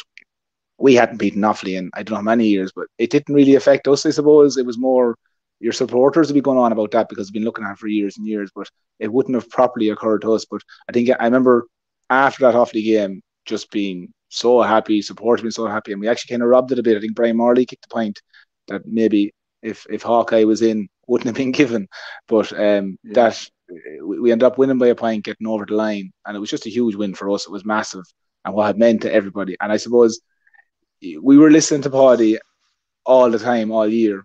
we hadn't beaten Offaly in I don't know how many years, but it didn't really affect us. I suppose it was more your supporters would be going on about that because we've been looking at it for years and years, but it wouldn't have properly occurred to us. But I think I remember after that Offaly game, just being so happy, supporters being so happy, and we actually kind of robbed it a bit. I think Brian Morley kicked the point that maybe if if Hawkeye was in, wouldn't have been given, but um, Yeah. that we we ended up winning by a point, getting over the line, and it was just a huge win for us. It was massive, and what it meant to everybody. And I suppose we were listening to Paidi all the time, all year,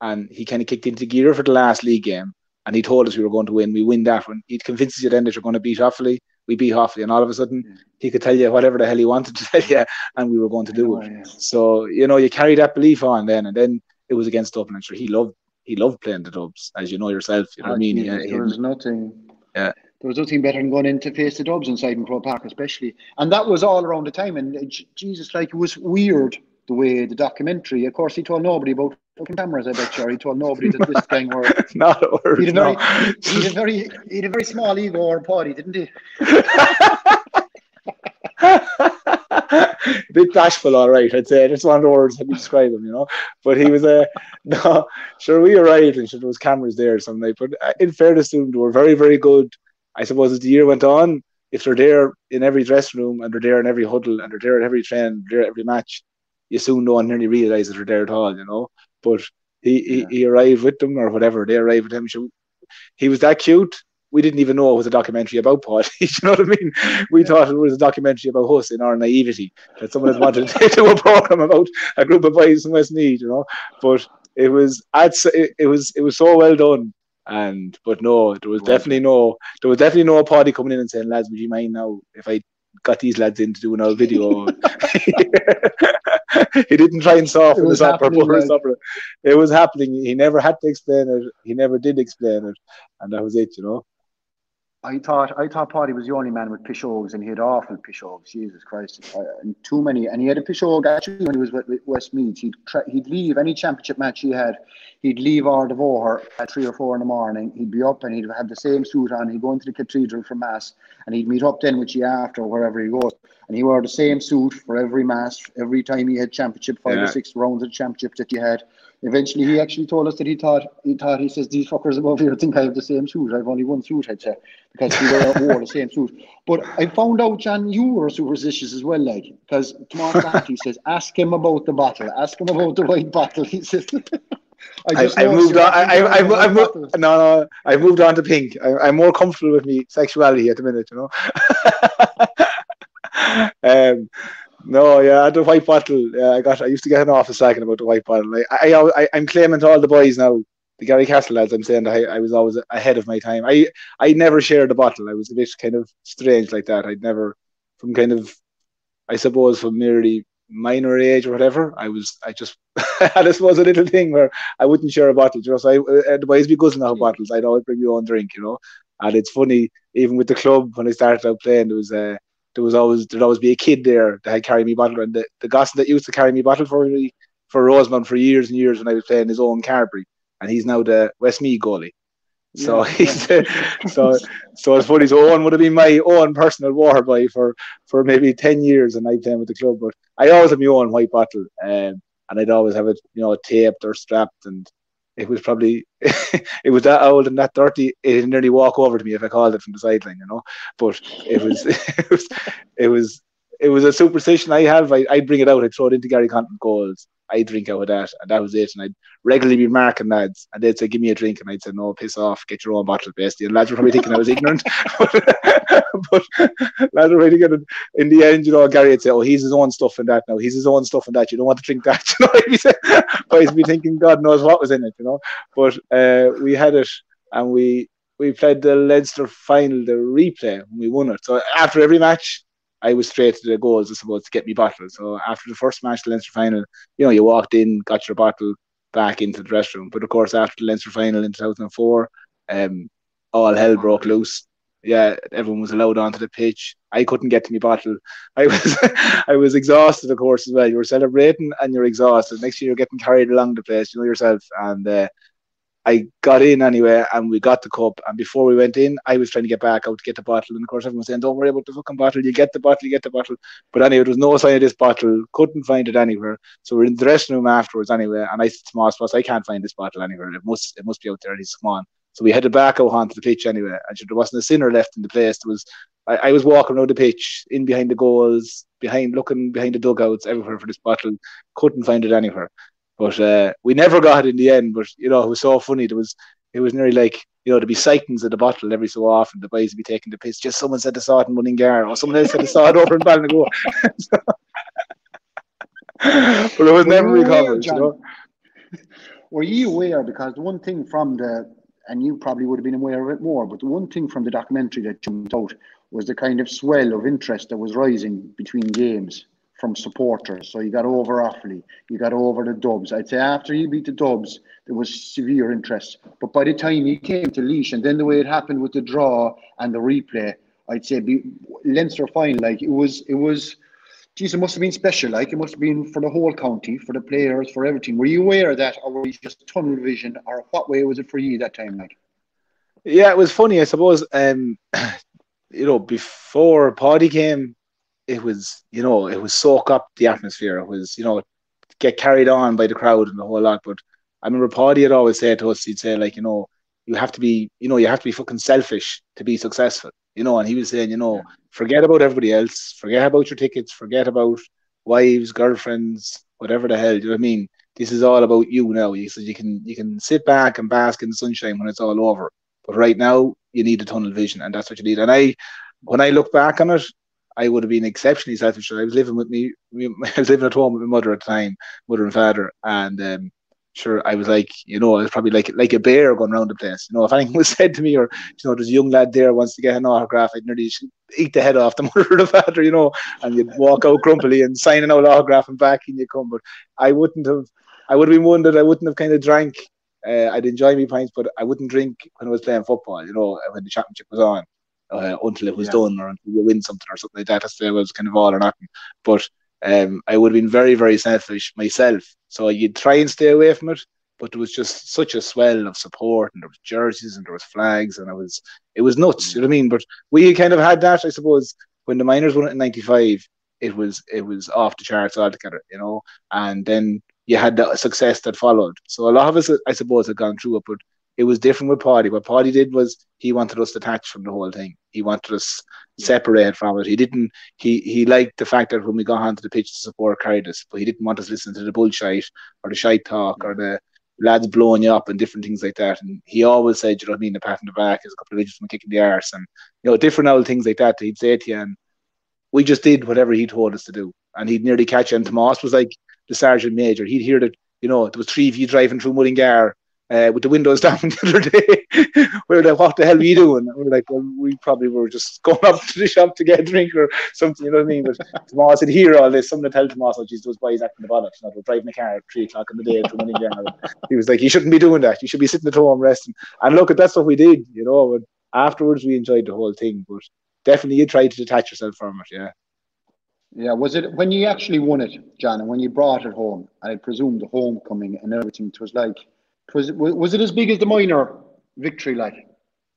and he kind of kicked into gear for the last league game, and he told us we were going to win. We win that one. He'd convinced us then that you're going to beat Offaly. We beat Offaly, and all of a sudden Yeah. he could tell you whatever the hell he wanted to tell you, and we were going to do Oh, it. yeah. So you know, you carry that belief on then, and then it was against Dublin. And sure, he loved he loved playing the Dubs, as you know yourself. You know what I mean? He- there was nothing. Yeah. There was nothing better than going in to face the Dubs inside in Croke Park, especially, and that was all around the time. And uh, Jesus, like it was weird the way the documentary. Of course, he told nobody about fucking cameras. I bet you. He told nobody that this gang were. not a word. He had a no. very, he had a very, he had a very small ego or Paidi, didn't he? bit bashful, all right. I'd say that's one of the words how you describe him, you know. But he was a no. Sure, we arrived and sure there was cameras there some night. But uh, in fairness to them, they were very, very good. I suppose as the year went on, if they're there in every dressing room and they're there in every huddle and they're there at every train, they're there every match, you soon don't nearly realise that they're there at all, you know. But he, Yeah. he, he arrived with them or whatever. They arrived with him. He was that cute. We didn't even know it was a documentary about Paidi. you know what I mean? We Yeah. thought it was a documentary about us in our naivety that someone had wanted to do a program about a group of boys in Westmeath, you know. But it was, it, was, it was so well done. And but no, there was Well definitely no, there was definitely no Paidi coming in and saying, lads, would you mind now if I got these lads in to do another video? he didn't try and soften us up or happening, put us like- up. It was happening. He never had to explain it. He never did explain it, and that was it, you know. I thought I thought Paidi was the only man with pishogues, and he had awful pishogues. Jesus Christ, and too many. And he had a pishogue actually when he was with, with Westmeath. He'd try, he'd leave any championship match he had. He'd leave Ardevore at three or four in the morning. He'd be up and he'd have the same suit on. He'd go into the cathedral for mass, and he'd meet up then with you after wherever he goes. And he wore the same suit for every mass, every time he had championship, five Yeah. or six rounds of championship that you had. Eventually, he actually told us that he thought he thought he says these fuckers above here think I have the same suit. I've only one suit, I'd say, because he wore, wore the same suit. But I found out, John, you were superstitious as well, like because Tomas Santi says, ask him about the bottle, ask him about the white bottle. He says. I, just I noticed moved on. I, I, I, I moved, no, no, I moved on to pink. I, I'm more comfortable with me sexuality at the minute, you know. um, no, yeah, the white bottle. Yeah, I got. I used to get an awful second about the white bottle. I, I, I, I'm claiming to all the boys now, the Garrycastle lads. I'm saying that I, I was always ahead of my time. I, I never shared a bottle. I was a bit kind of strange like that. I'd never, from kind of, I suppose, from merely minor age or whatever. I was, I just I suppose, a little thing where I wouldn't share a bottle. You know, so I, uh, the boys be guzzling out bottles. I'd always bring your own drink, you know. And it's funny, even with the club when I started out playing, there was uh, there was always there'd always be a kid there that had carry me bottle, and the the gossip that used to carry me bottle for me for Rosemount for years and years when I was playing his Owen Carberry, and he's now the Westmeath goalie. So Yeah, he's yeah. so so it's funny. So Owen would have been my own personal water boy for for maybe ten years, and I playing with the club. But I always had my own white bottle, um, and I'd always have it, you know, taped or strapped, and it was probably it was that old and that dirty. It'd nearly walk over to me if I called it from the sideline, you know. But it was it was it was it was a superstition I have. I I'd bring it out. I'd throw it into Gary Conton goals. I'd drink out of that, and that was it. And I'd regularly be marking lads, and they'd say, "Give me a drink," and I'd say, "No, piss off, get your own bottle, bestie." And lads were probably thinking I was ignorant, but, lads were really good. In the end, you know, Gary would say, "Oh, he's his own stuff in that now. He's his own stuff in that. You don't want to drink that." You know, I'd be boys be thinking, "God knows what was in it," you know. But uh, we had it, and we we played the Leinster final, the replay, and we won it. So after every match. I was straight to the goals, I suppose, to get me bottle. So after the first match, the Leinster final, you know, you walked in, got your bottle back into the dressing room. But of course, after the Leinster final in 2004, um, all hell broke loose. Yeah, everyone was allowed onto the pitch. I couldn't get to my bottle. I was I was exhausted, of course, as well. You were celebrating and you're exhausted. Next year, you're getting carried along the place, you know yourself. And uh, I got in anyway, and we got the cup. And before we went in, I was trying to get back out to get the bottle. And of course, everyone was saying, "Don't worry about the fucking bottle. You get the bottle. You get the bottle." But anyway, there was no sign of this bottle. Couldn't find it anywhere. So we're in the dressing room afterwards anyway. And I said to Moss, "I can't find this bottle anywhere. It must, it must be out there." And he's come on. So we headed back out onto the pitch anyway. And there wasn't a sinner left in the place. There was. I, I was walking around the pitch, in behind the goals, behind looking behind the dugouts, everywhere for this bottle. Couldn't find it anywhere. But uh, we never got it in the end. But you know, it was so funny. There was it was nearly like you know to be sightings at the bottle every so often. The boys would be taking the piss. Just someone said they saw it in Mullingar, or someone else said they saw it over in Ballinagore. but it was never recovered. You know? Were you aware? Because the one thing from the and you probably would have been aware of it more, but the one thing from the documentary that jumped out was the kind of swell of interest that was rising between games from supporters. So you got over Offaly, you got over the Dubs. I'd say after you beat the Dubs, there was severe interest. But by the time he came to Laois, and then the way it happened with the draw and the replay, I'd say be, Leinster fine. Like it was, it was. Geez, it must have been special. Like it must have been for the whole county, for the players, for everything. Were you aware of that, or were you just tunnel vision, or what way was it for you that time? Like, yeah, it was funny. I suppose. Um, you know, before Paidi came, it was you know it was soak up the atmosphere. It was you know get carried on by the crowd and the whole lot. But I remember Paidi had always said to us, he'd say like you know you have to be you know you have to be fucking selfish to be successful. You know, and he was saying you know forget about everybody else, forget about your tickets, forget about wives, girlfriends, whatever the hell. You know what I mean? This is all about you now. He said you can you can sit back and bask in the sunshine when it's all over. But right now you need a tunnel vision, and that's what you need. And I, when I look back on it, I would have been exceptionally selfish. I was living with me, I was living at home with my mother at the time, mother and father, and um, sure, I was like, you know, I was probably like like a bear going around the place. You know, if anything was said to me, or you know, there's a young lad there wants to get an autograph, I'd nearly eat the head off the mother or the father, you know, and you'd walk out grumpily and sign an autograph and back and you come. But I wouldn't have, I would have been one that I wouldn't have kind of drank. Uh, I'd enjoy my pints, but I wouldn't drink when I was playing football. You know, when the championship was on uh, until it was yeah. done or until you win something or something like that. That's the was kind of all or nothing. But um, I would have been very, very selfish myself. So you'd try and stay away from it, but there was just such a swell of support, and there was jerseys and there was flags, and it was it was nuts. You know what I mean? But we kind of had that, I suppose, when the miners won it in '95. It was it was off the charts altogether, you know. And then you had the success that followed. So a lot of us, I suppose, had gone through it, but it was different with Paidi. What Paidi did was he wanted us detached from the whole thing. He wanted us yeah. separated from it. He didn't. He he liked the fact that when we got onto the pitch to support Caritas, but he didn't want us listening to the bullshit or the shite talk yeah. or the lads blowing you up and different things like that. And he always said, you know what I mean, the pat in the back is a couple of inches from kicking the arse and you know different old things like that. He'd say to you, and we just did whatever he told us to do. And he'd nearly catch you. And Tomas was like the sergeant major. He'd hear that you know there was three of you driving through Mullingar uh, with the windows down the other day. we were like, what the hell are you doing? And we are like, well, we probably were just going up to the shop to get a drink or something, you know what I mean? But Tomas said, hear all this. Someone tell Tomas, oh, geez, those boys acting the bollocks. You know, we're driving a car at three o'clock in the day to money He was like, you shouldn't be doing that. You should be sitting at home resting. And look, at that's what we did, you know. And afterwards, we enjoyed the whole thing. But definitely, you tried to detach yourself from it, yeah. Yeah, was it when you actually won it, John, and when you brought it home? and I presume the homecoming and everything. It was like was it, was it as big as the minor victory? Like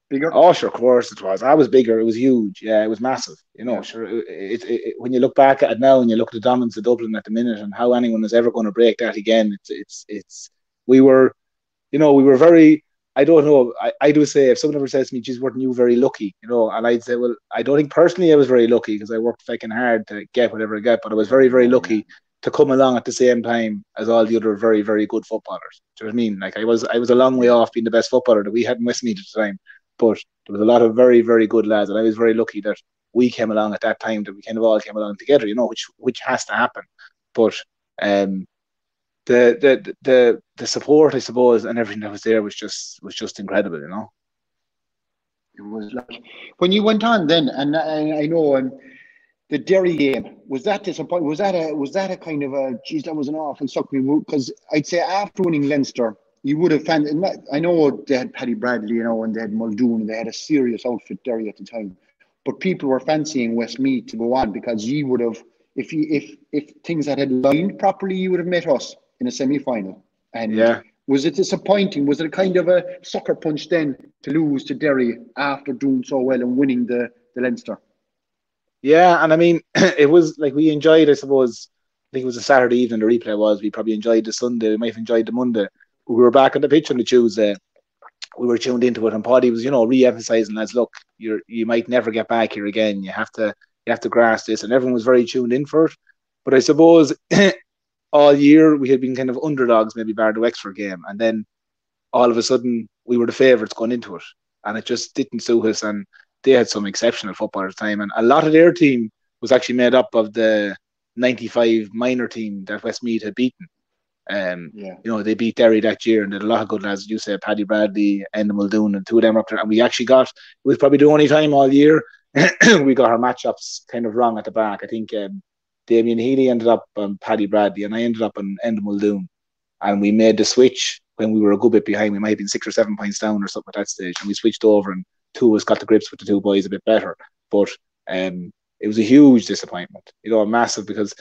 bigger? Oh, sure, of course it was. I was bigger. It was huge. Yeah, it was massive. You know, yeah. sure. It, it, it, when you look back at it now and you look at the dominance of Dublin at the minute and how anyone is ever going to break that again, it's it's it's. We were, you know, we were very. I don't know. I, I do say if someone ever says to me, "Geez, weren't you very lucky?" You know, and I'd say, well, I don't think personally I was very lucky because I worked fucking hard to get whatever I got, but I was very, very lucky to come along at the same time as all the other very, very good footballers. Do you know what I mean? Like I was I was a long way off being the best footballer that we had in Westmeath at the time. But there was a lot of very, very good lads, and I was very lucky that we came along at that time that we kind of all came along together, you know, which which has to happen. But um the the the the support I suppose and everything that was there was just was just incredible, you know. It was like when you went on then, and I, I know um, the Derry game was that disappointing? Was that a was that a kind of a geez that was an awful suck me because I'd say after winning Leinster, you would have found. I know they had Paddy Bradley, you know, and they had Muldoon, and they had a serious outfit Derry at the time. But people were fancying Westmeath to go on because you would have, if you, if if things had had lined properly, you would have met us in a semi final. And yeah. was it disappointing? Was it a kind of a sucker punch then to lose to Derry after doing so well and winning the the Leinster? Yeah, and I mean, it was like we enjoyed. I suppose I think it was a Saturday evening. The replay was we probably enjoyed the Sunday. We might have enjoyed the Monday. We were back on the pitch on the Tuesday. We were tuned into it, and Paidi was, you know, re-emphasizing as, look, you you might never get back here again. You have to you have to grasp this, and everyone was very tuned in for it. But I suppose all year we had been kind of underdogs, maybe bar the Wexford game, and then all of a sudden we were the favourites going into it, and it just didn't suit us. And they had some exceptional football at the time, and a lot of their team was actually made up of the 95 minor team that Westmeath had beaten. Um, yeah. You know, they beat Derry that year and did a lot of good lads. You said Paddy Bradley, Enda Muldoon, and two of them up there. And we actually got, it was probably the only time all year we got our matchups kind of wrong at the back. I think um, Damien Healy ended up on Paddy Bradley, and I ended up on Enda Muldoon. And we made the switch when we were a good bit behind. We might have been six or seven points down or something at that stage. And we switched over, and two us got the grips with the two boys a bit better. But um, it was a huge disappointment, you know, a massive because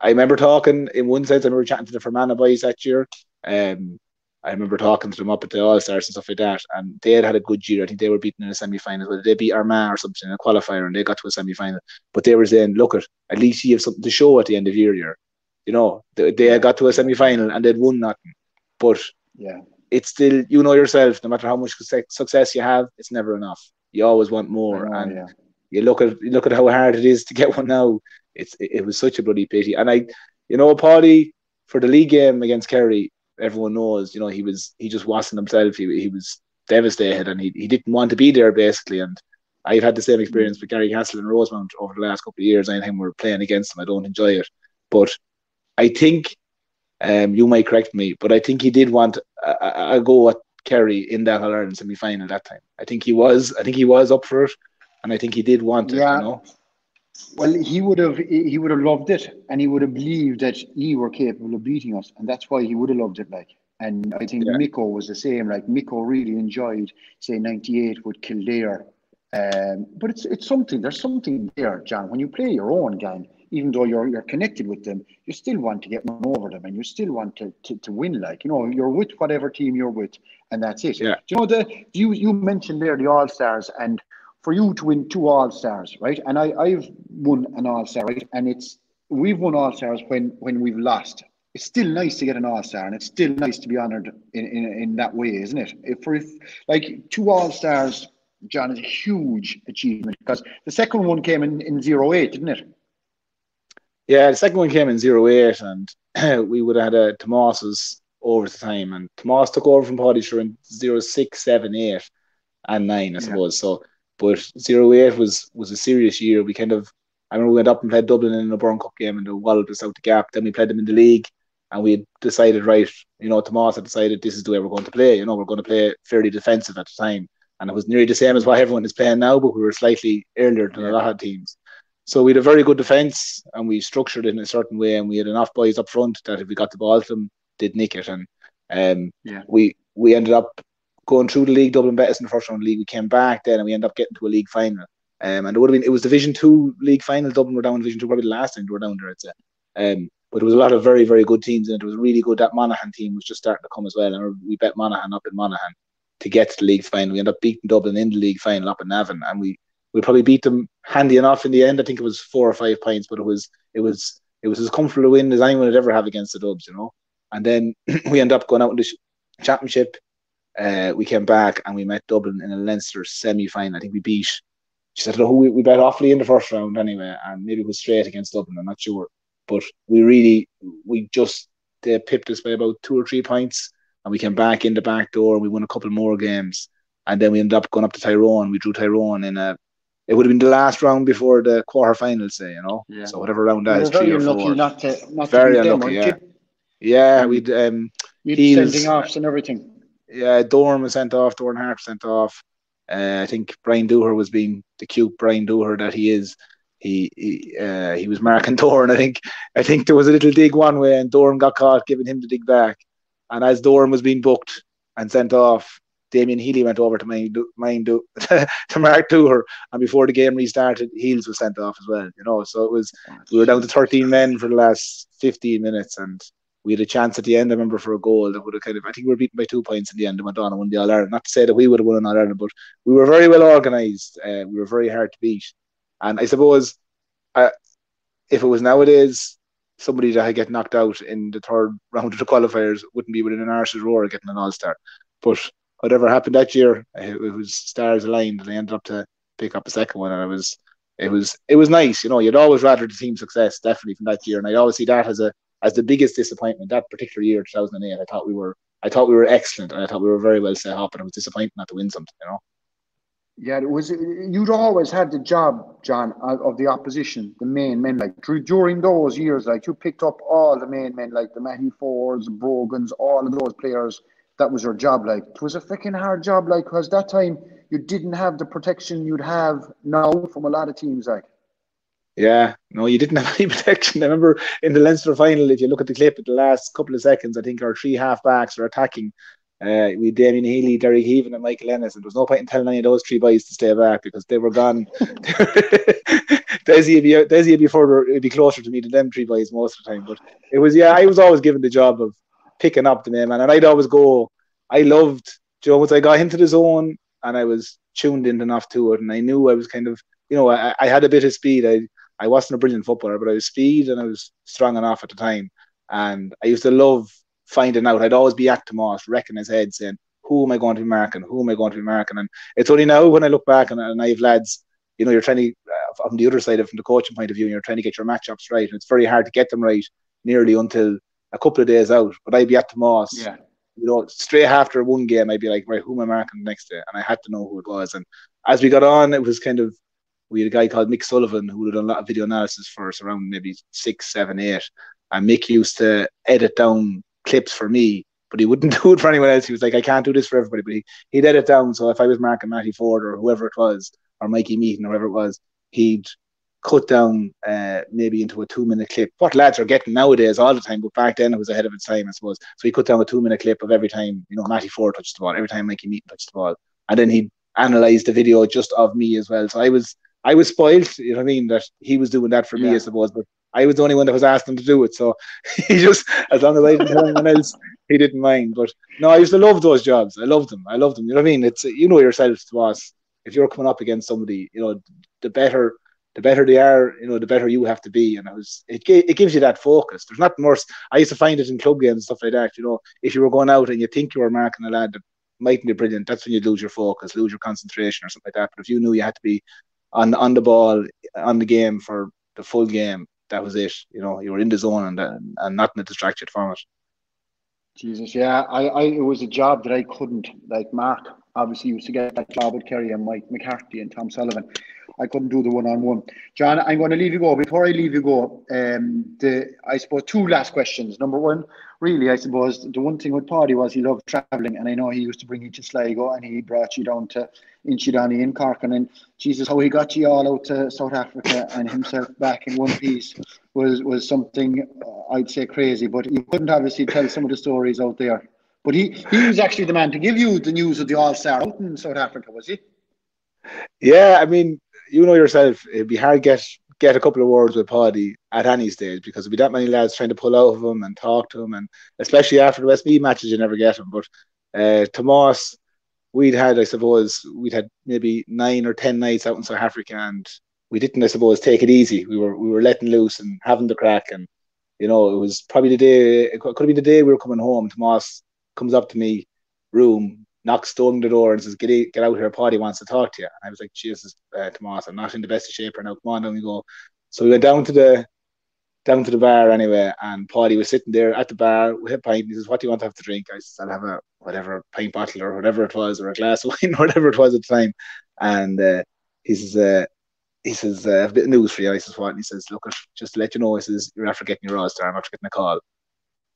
I remember talking in one sense, I remember chatting to the Fermanagh boys that year. Um, I remember talking to them up at the All Stars and stuff like that, and they had had a good year. I think they were beaten in a semi final. They beat Armagh or something in a qualifier, and they got to a semi final. But they were saying, "Look, at at least you have something to show at the end of your year." You know, they, they got to a semi final and they'd won nothing. But yeah, it's still you know yourself. No matter how much success you have, it's never enough. You always want more, know, and yeah you look at you look at how hard it is to get one now. It's it, it was such a bloody pity. And I, you know, Paidi for the league game against Kerry, everyone knows, you know, he was he just wasn't himself. He he was devastated and he, he didn't want to be there basically. And I've had the same experience with Garrycastle and Rosemount over the last couple of years. Anytime we're playing against them, I don't enjoy it. But I think um, you might correct me, but I think he did want a, a, go at Kerry in that All Ireland semi final that time. I think he was. I think he was up for it and I think he did want it. Yeah. You know? Well, he would have he would have loved it, and he would have believed that Lee were capable of beating us, and that's why he would have loved it. Like, and I think yeah. Micko was the same. Like Micko really enjoyed, say, '98 with Kildare. Um, but it's it's something. There's something there, John. When you play your own game, even though you're you're connected with them, you still want to get one over them, and you still want to, to, to win. Like you know, you're with whatever team you're with, and that's it. Yeah. Do you know the you you mentioned there the All Stars and for you to win two All Stars, right? And I, I've won an All Star, right? And it's we've won All Stars when when we've lost. It's still nice to get an All Star, and it's still nice to be honoured in, in in that way, isn't it? If for if like two All Stars, John is a huge achievement because the second one came in in zero eight, didn't it? Yeah, the second one came in zero eight, and we would have had a Tomas's over the time, and Tomas took over from Paidi Ó Sé in zero six, seven, eight, and nine, I suppose. Yeah. So but zero eight was was a serious year. We kind of I remember we went up and played Dublin in a Byrne Cup game and the walloped us out the gap. Then we played them in the league and we decided, right, you know, Tomas had decided this is the way we're going to play. You know, we're going to play fairly defensive at the time. And it was nearly the same as what everyone is playing now, but we were slightly earlier than yeah. a lot of teams. So we had a very good defence and we structured it in a certain way and we had enough boys up front that if we got the ball to them, they'd nick it. And um, yeah. we we ended up going through the league, Dublin beat us in the first round of the league. We came back then and we ended up getting to a league final. Um, and it would have been it was Division Two league final. Dublin were down in Division Two probably the last time they were down there. I'd say. Um, but there was a lot of very very good teams and it. was really good. That Monaghan team was just starting to come as well. And we bet Monaghan up in Monaghan to get to the league final. We ended up beating Dublin in the league final up in Navan, and we we probably beat them handy enough in the end. I think it was four or five points, but it was it was it was as comfortable a win as anyone had ever have against the Dubs, you know. And then we end up going out in the championship uh, we came back and we met Dublin in a Leinster semi final. I think we beat. She said, "No, we, we bet awfully in the first round anyway, and maybe it was straight against Dublin. I'm not sure, but we really we just they pipped us by about two or three points, and we came back in the back door. and We won a couple more games, and then we ended up going up to Tyrone. We drew Tyrone in a. It would have been the last round before the quarterfinals, say you know. Yeah. So whatever round that is, three or four. Not to, not very unlucky, them, yeah. Yeah, we'd um. You'd sending offs and everything yeah, Dorn was sent off, Dorn Hart sent off. Uh, I think Brian Dooher was being the cute Brian Dooher that he is. He he, uh, he was marking Dorn. I think I think there was a little dig one way, and Dorn got caught giving him the dig back. And as Doran was being booked and sent off, Damien Healy went over to mind, mind to Mark Dooher, and before the game restarted, Heels was sent off as well. You know, so it was we were down to 13 men for the last 15 minutes, and we had a chance at the end. I remember for a goal that would have kind of I think we were beaten by two points in the end and went on and won the All Ireland. Not to say that we would have won an All Ireland, but we were very well organised. Uh, we were very hard to beat, and I suppose uh, if it was nowadays, somebody that had get knocked out in the third round of the qualifiers wouldn't be within an arse's roar getting an All Star, but whatever happened that year, it, was stars aligned, and I ended up to pick up a second one, and it was it was it was nice. You know, you'd always rather the team success definitely from that year, and I always see that as a as the biggest disappointment that particular year, 2008. I thought we were I thought we were excellent, and I thought we were very well set up, and it was disappointing not to win something. You know. Yeah, it was. You'd always had the job, John, of the opposition, the main men. Like during those years, like you picked up all the main men, like the Matty Fordes, Brogans, all of those players that was your job. Like it was a freaking hard job. Like because that time you didn't have the protection you'd have now from a lot of teams. Like. Yeah, no, you didn't have any protection. I remember in the Leinster final, if you look at the clip at the last couple of seconds, I think our three half backs are attacking. Uh, we Damien Healy, Derek Heavin, and Michael Ennis, and there was no point in telling any of those three boys to stay back because they were gone. Desi would be Desi would be further, would be closer to me than them three boys most of the time. But it was yeah, I was always given the job of picking up the name, and I'd always go. I loved, once I got into the zone and I was tuned in enough to it, and I knew I was kind of, you know, I, I had a bit of speed. I I wasn't a brilliant footballer, but I was speed and I was strong enough at the time. And I used to love finding out. I'd always be at Tomas, wrecking his head, saying, "Who am I going to be marking? Who am I going to be marking?" And it's only now when I look back and, and I have lads, you know, you're trying to uh, from the other side of from the coaching point of view, and you're trying to get your matchups right, and it's very hard to get them right nearly until a couple of days out. But I'd be at Tomas, yeah. you know, straight after one game, I'd be like, right, who am I marking the next day? And I had to know who it was. And as we got on, it was kind of we had a guy called Mick Sullivan who had done a lot of video analysis for us around maybe six, seven, eight. And Mick used to edit down clips for me, but he wouldn't do it for anyone else. He was like, I can't do this for everybody, but he, he'd edit down. So if I was marking Matty Forde or whoever it was, or Mikey Meaton or whoever it was, he'd cut down uh, maybe into a two minute clip. What lads are getting nowadays all the time, but back then it was ahead of its time, I suppose. So he cut down a two minute clip of every time, you know, Matty Forde touched the ball, every time Mikey Meaton touched the ball. And then he'd analyze the video just of me as well. So I was I was spoiled, you know what I mean, that he was doing that for me, I suppose. But I was the only one that was asked him to do it. So he just, as long as I didn't tell anyone else, he didn't mind. But no, I used to love those jobs. I loved them. I loved them. You know what I mean? It's you know yourself, us. If you're coming up against somebody, you know, the better the better they are, you know, the better you have to be. And it was it it gives you that focus. There's nothing worse. I used to find it in club games and stuff like that. You know, if you were going out and you think you were marking a lad that mightn't be brilliant, that's when you lose your focus, lose your concentration or something like that. But if you knew you had to be on on the ball on the game for the full game, that was it. You know, you were in the zone and and nothing to distract you from it. Jesus, yeah, I, I it was a job that I couldn't like Mark obviously used to get that job with Kerry and Mike McCarthy and Tom Sullivan. I couldn't do the one on one. John, I'm going to leave you go. Before I leave you go, um, the I suppose two last questions. Number one, really, I suppose the one thing with Paidi was he loved travelling, and I know he used to bring you to Sligo and he brought you down to Inchydoney in Cork, and then Jesus, how he got you all out to South Africa and himself back in one piece was was something uh, I'd say crazy. But you couldn't obviously tell some of the stories out there. But he, he was actually the man to give you the news of the All Star out in South Africa, was he? Yeah, I mean, you know yourself, it'd be hard to get get a couple of words with Paidi at any stage because there'd be that many lads trying to pull out of him and talk to him, and especially after the Westmeath matches, you never get him. But uh, Tomas, we'd had, I suppose, we'd had maybe nine or ten nights out in South Africa, and we didn't, I suppose, take it easy. We were we were letting loose and having the crack, and you know, it was probably the day. It could have been the day we were coming home. Tomas comes up to me, room, knocks on the door and says, "Get get out here, Paidi wants to talk to you." And I was like, "Jesus, uh, Tomas, I'm not in the best of shape right now. Come on, down we go." So we went down to the down to the bar anyway, and Paidi was sitting there at the bar with a pint. He says, "What do you want to have to drink?" I said, "I'll have a whatever pint bottle or whatever it was, or a glass of wine, or whatever it was at the time." And uh, he says, uh, "He says, uh, I have a bit of news for you." I says, "What?" And he says, "Look, just to let you know, he says you're after getting your All Star. I'm after getting a call."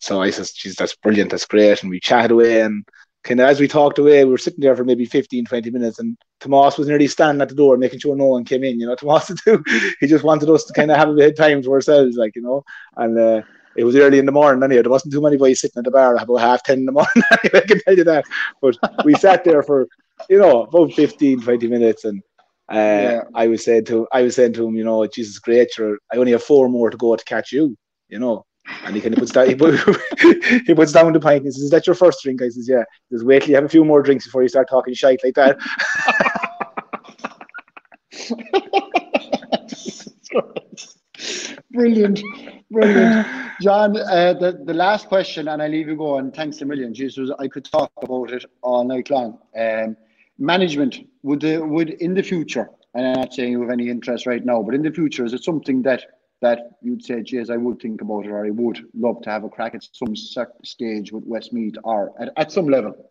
So I says, geez, that's brilliant, that's great. And we chatted away and kind of as we talked away, we were sitting there for maybe 15, 20 minutes and Tomas was nearly standing at the door making sure no one came in, you know, Tomas too. he just wanted us to kind of have a bit of time to ourselves, like, you know. And uh, it was early in the morning anyway. There wasn't too many boys sitting at the bar about half ten in the morning. I can tell you that. But we sat there for, you know, about 15, 20 minutes and uh, yeah. I was saying to I was saying to him, you know, Jesus great, I only have four more to go to catch you, you know. And he kind of puts down he, put, he puts down the pint he says, Is that your first drink? I says, Yeah. He says, Wait till you have a few more drinks before you start talking shite like that. brilliant, brilliant, John. Uh, the the last question, and I leave you go. And thanks a million. Jesus, I could talk about it all night long. Um, management would would in the future, and I'm not saying you have any interest right now, but in the future, is it something that that you'd say, geez, I would think about it, or I would love to have a crack at some stage with Westmeath, or at, at some level?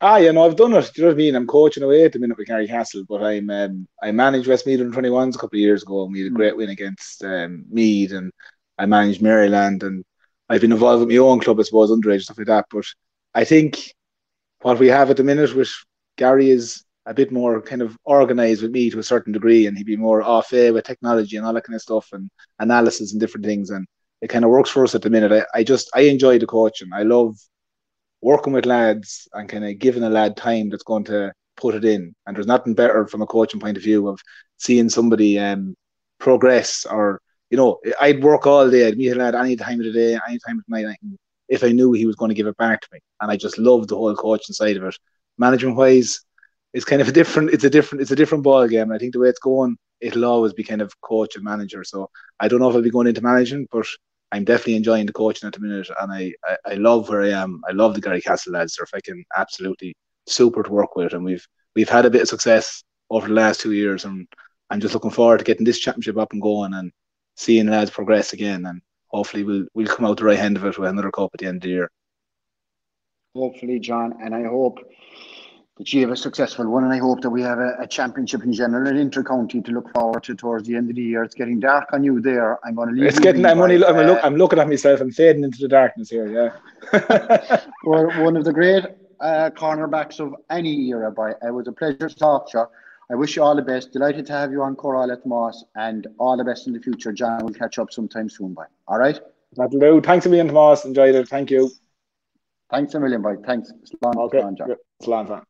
Ah, you know, I've done it. Do you know what I mean? I'm coaching away at the minute with Garrycastle, but I'm um, I managed Westmeath under 21s a couple of years ago, and we had a hmm. great win against um, Meath, and I managed Maryland, and I've been involved with my own club, I suppose, underage stuff like that. But I think what we have at the minute with Gary is a bit more kind of organised with me to a certain degree, and he'd be more off air with technology and all that kind of stuff and analysis and different things, and it kind of works for us at the minute. I, I just I enjoy the coaching. I love working with lads and kind of giving a lad time that's going to put it in. And there's nothing better from a coaching point of view of seeing somebody um, progress or, you know, I'd work all day. I'd meet a lad any time of the day, any time of the night. If I knew he was going to give it back to me. And I just love the whole coaching side of it. Management wise, it's kind of a different, it's a different, it's a different ball game. I think the way it's going, it'll always be kind of coach and manager. So I don't know if I'll be going into managing, but I'm definitely enjoying the coaching at the minute, and I, I, I love where I am. I love the Garrycastle lads. They're fucking absolutely super to work with, and we've we've had a bit of success over the last two years, and I'm just looking forward to getting this championship up and going and seeing lads progress again, and hopefully we'll we'll come out the right end of it with another cup at the end of the year. Hopefully, John, and I hope that you have a successful one, and I hope that we have a, a championship in general and inter-county to look forward to towards the end of the year. It's getting dark on you there. I'm going to leave. It's getting. I'm only. I'm, uh, look, I'm looking at myself. I'm fading into the darkness here. Yeah. We're one of the great uh, cornerbacks of any era. By it was a pleasure to talk to you. I wish you all the best. Delighted to have you on Comhrá Le Tomás, and all the best in the future. John, we'll catch up sometime soon. Bye. All right. That'll do. Thanks a million, Tomas. Enjoyed it. Thank you. Thanks a million, bye. Thanks. Slán, okay. Slán, John. Slán,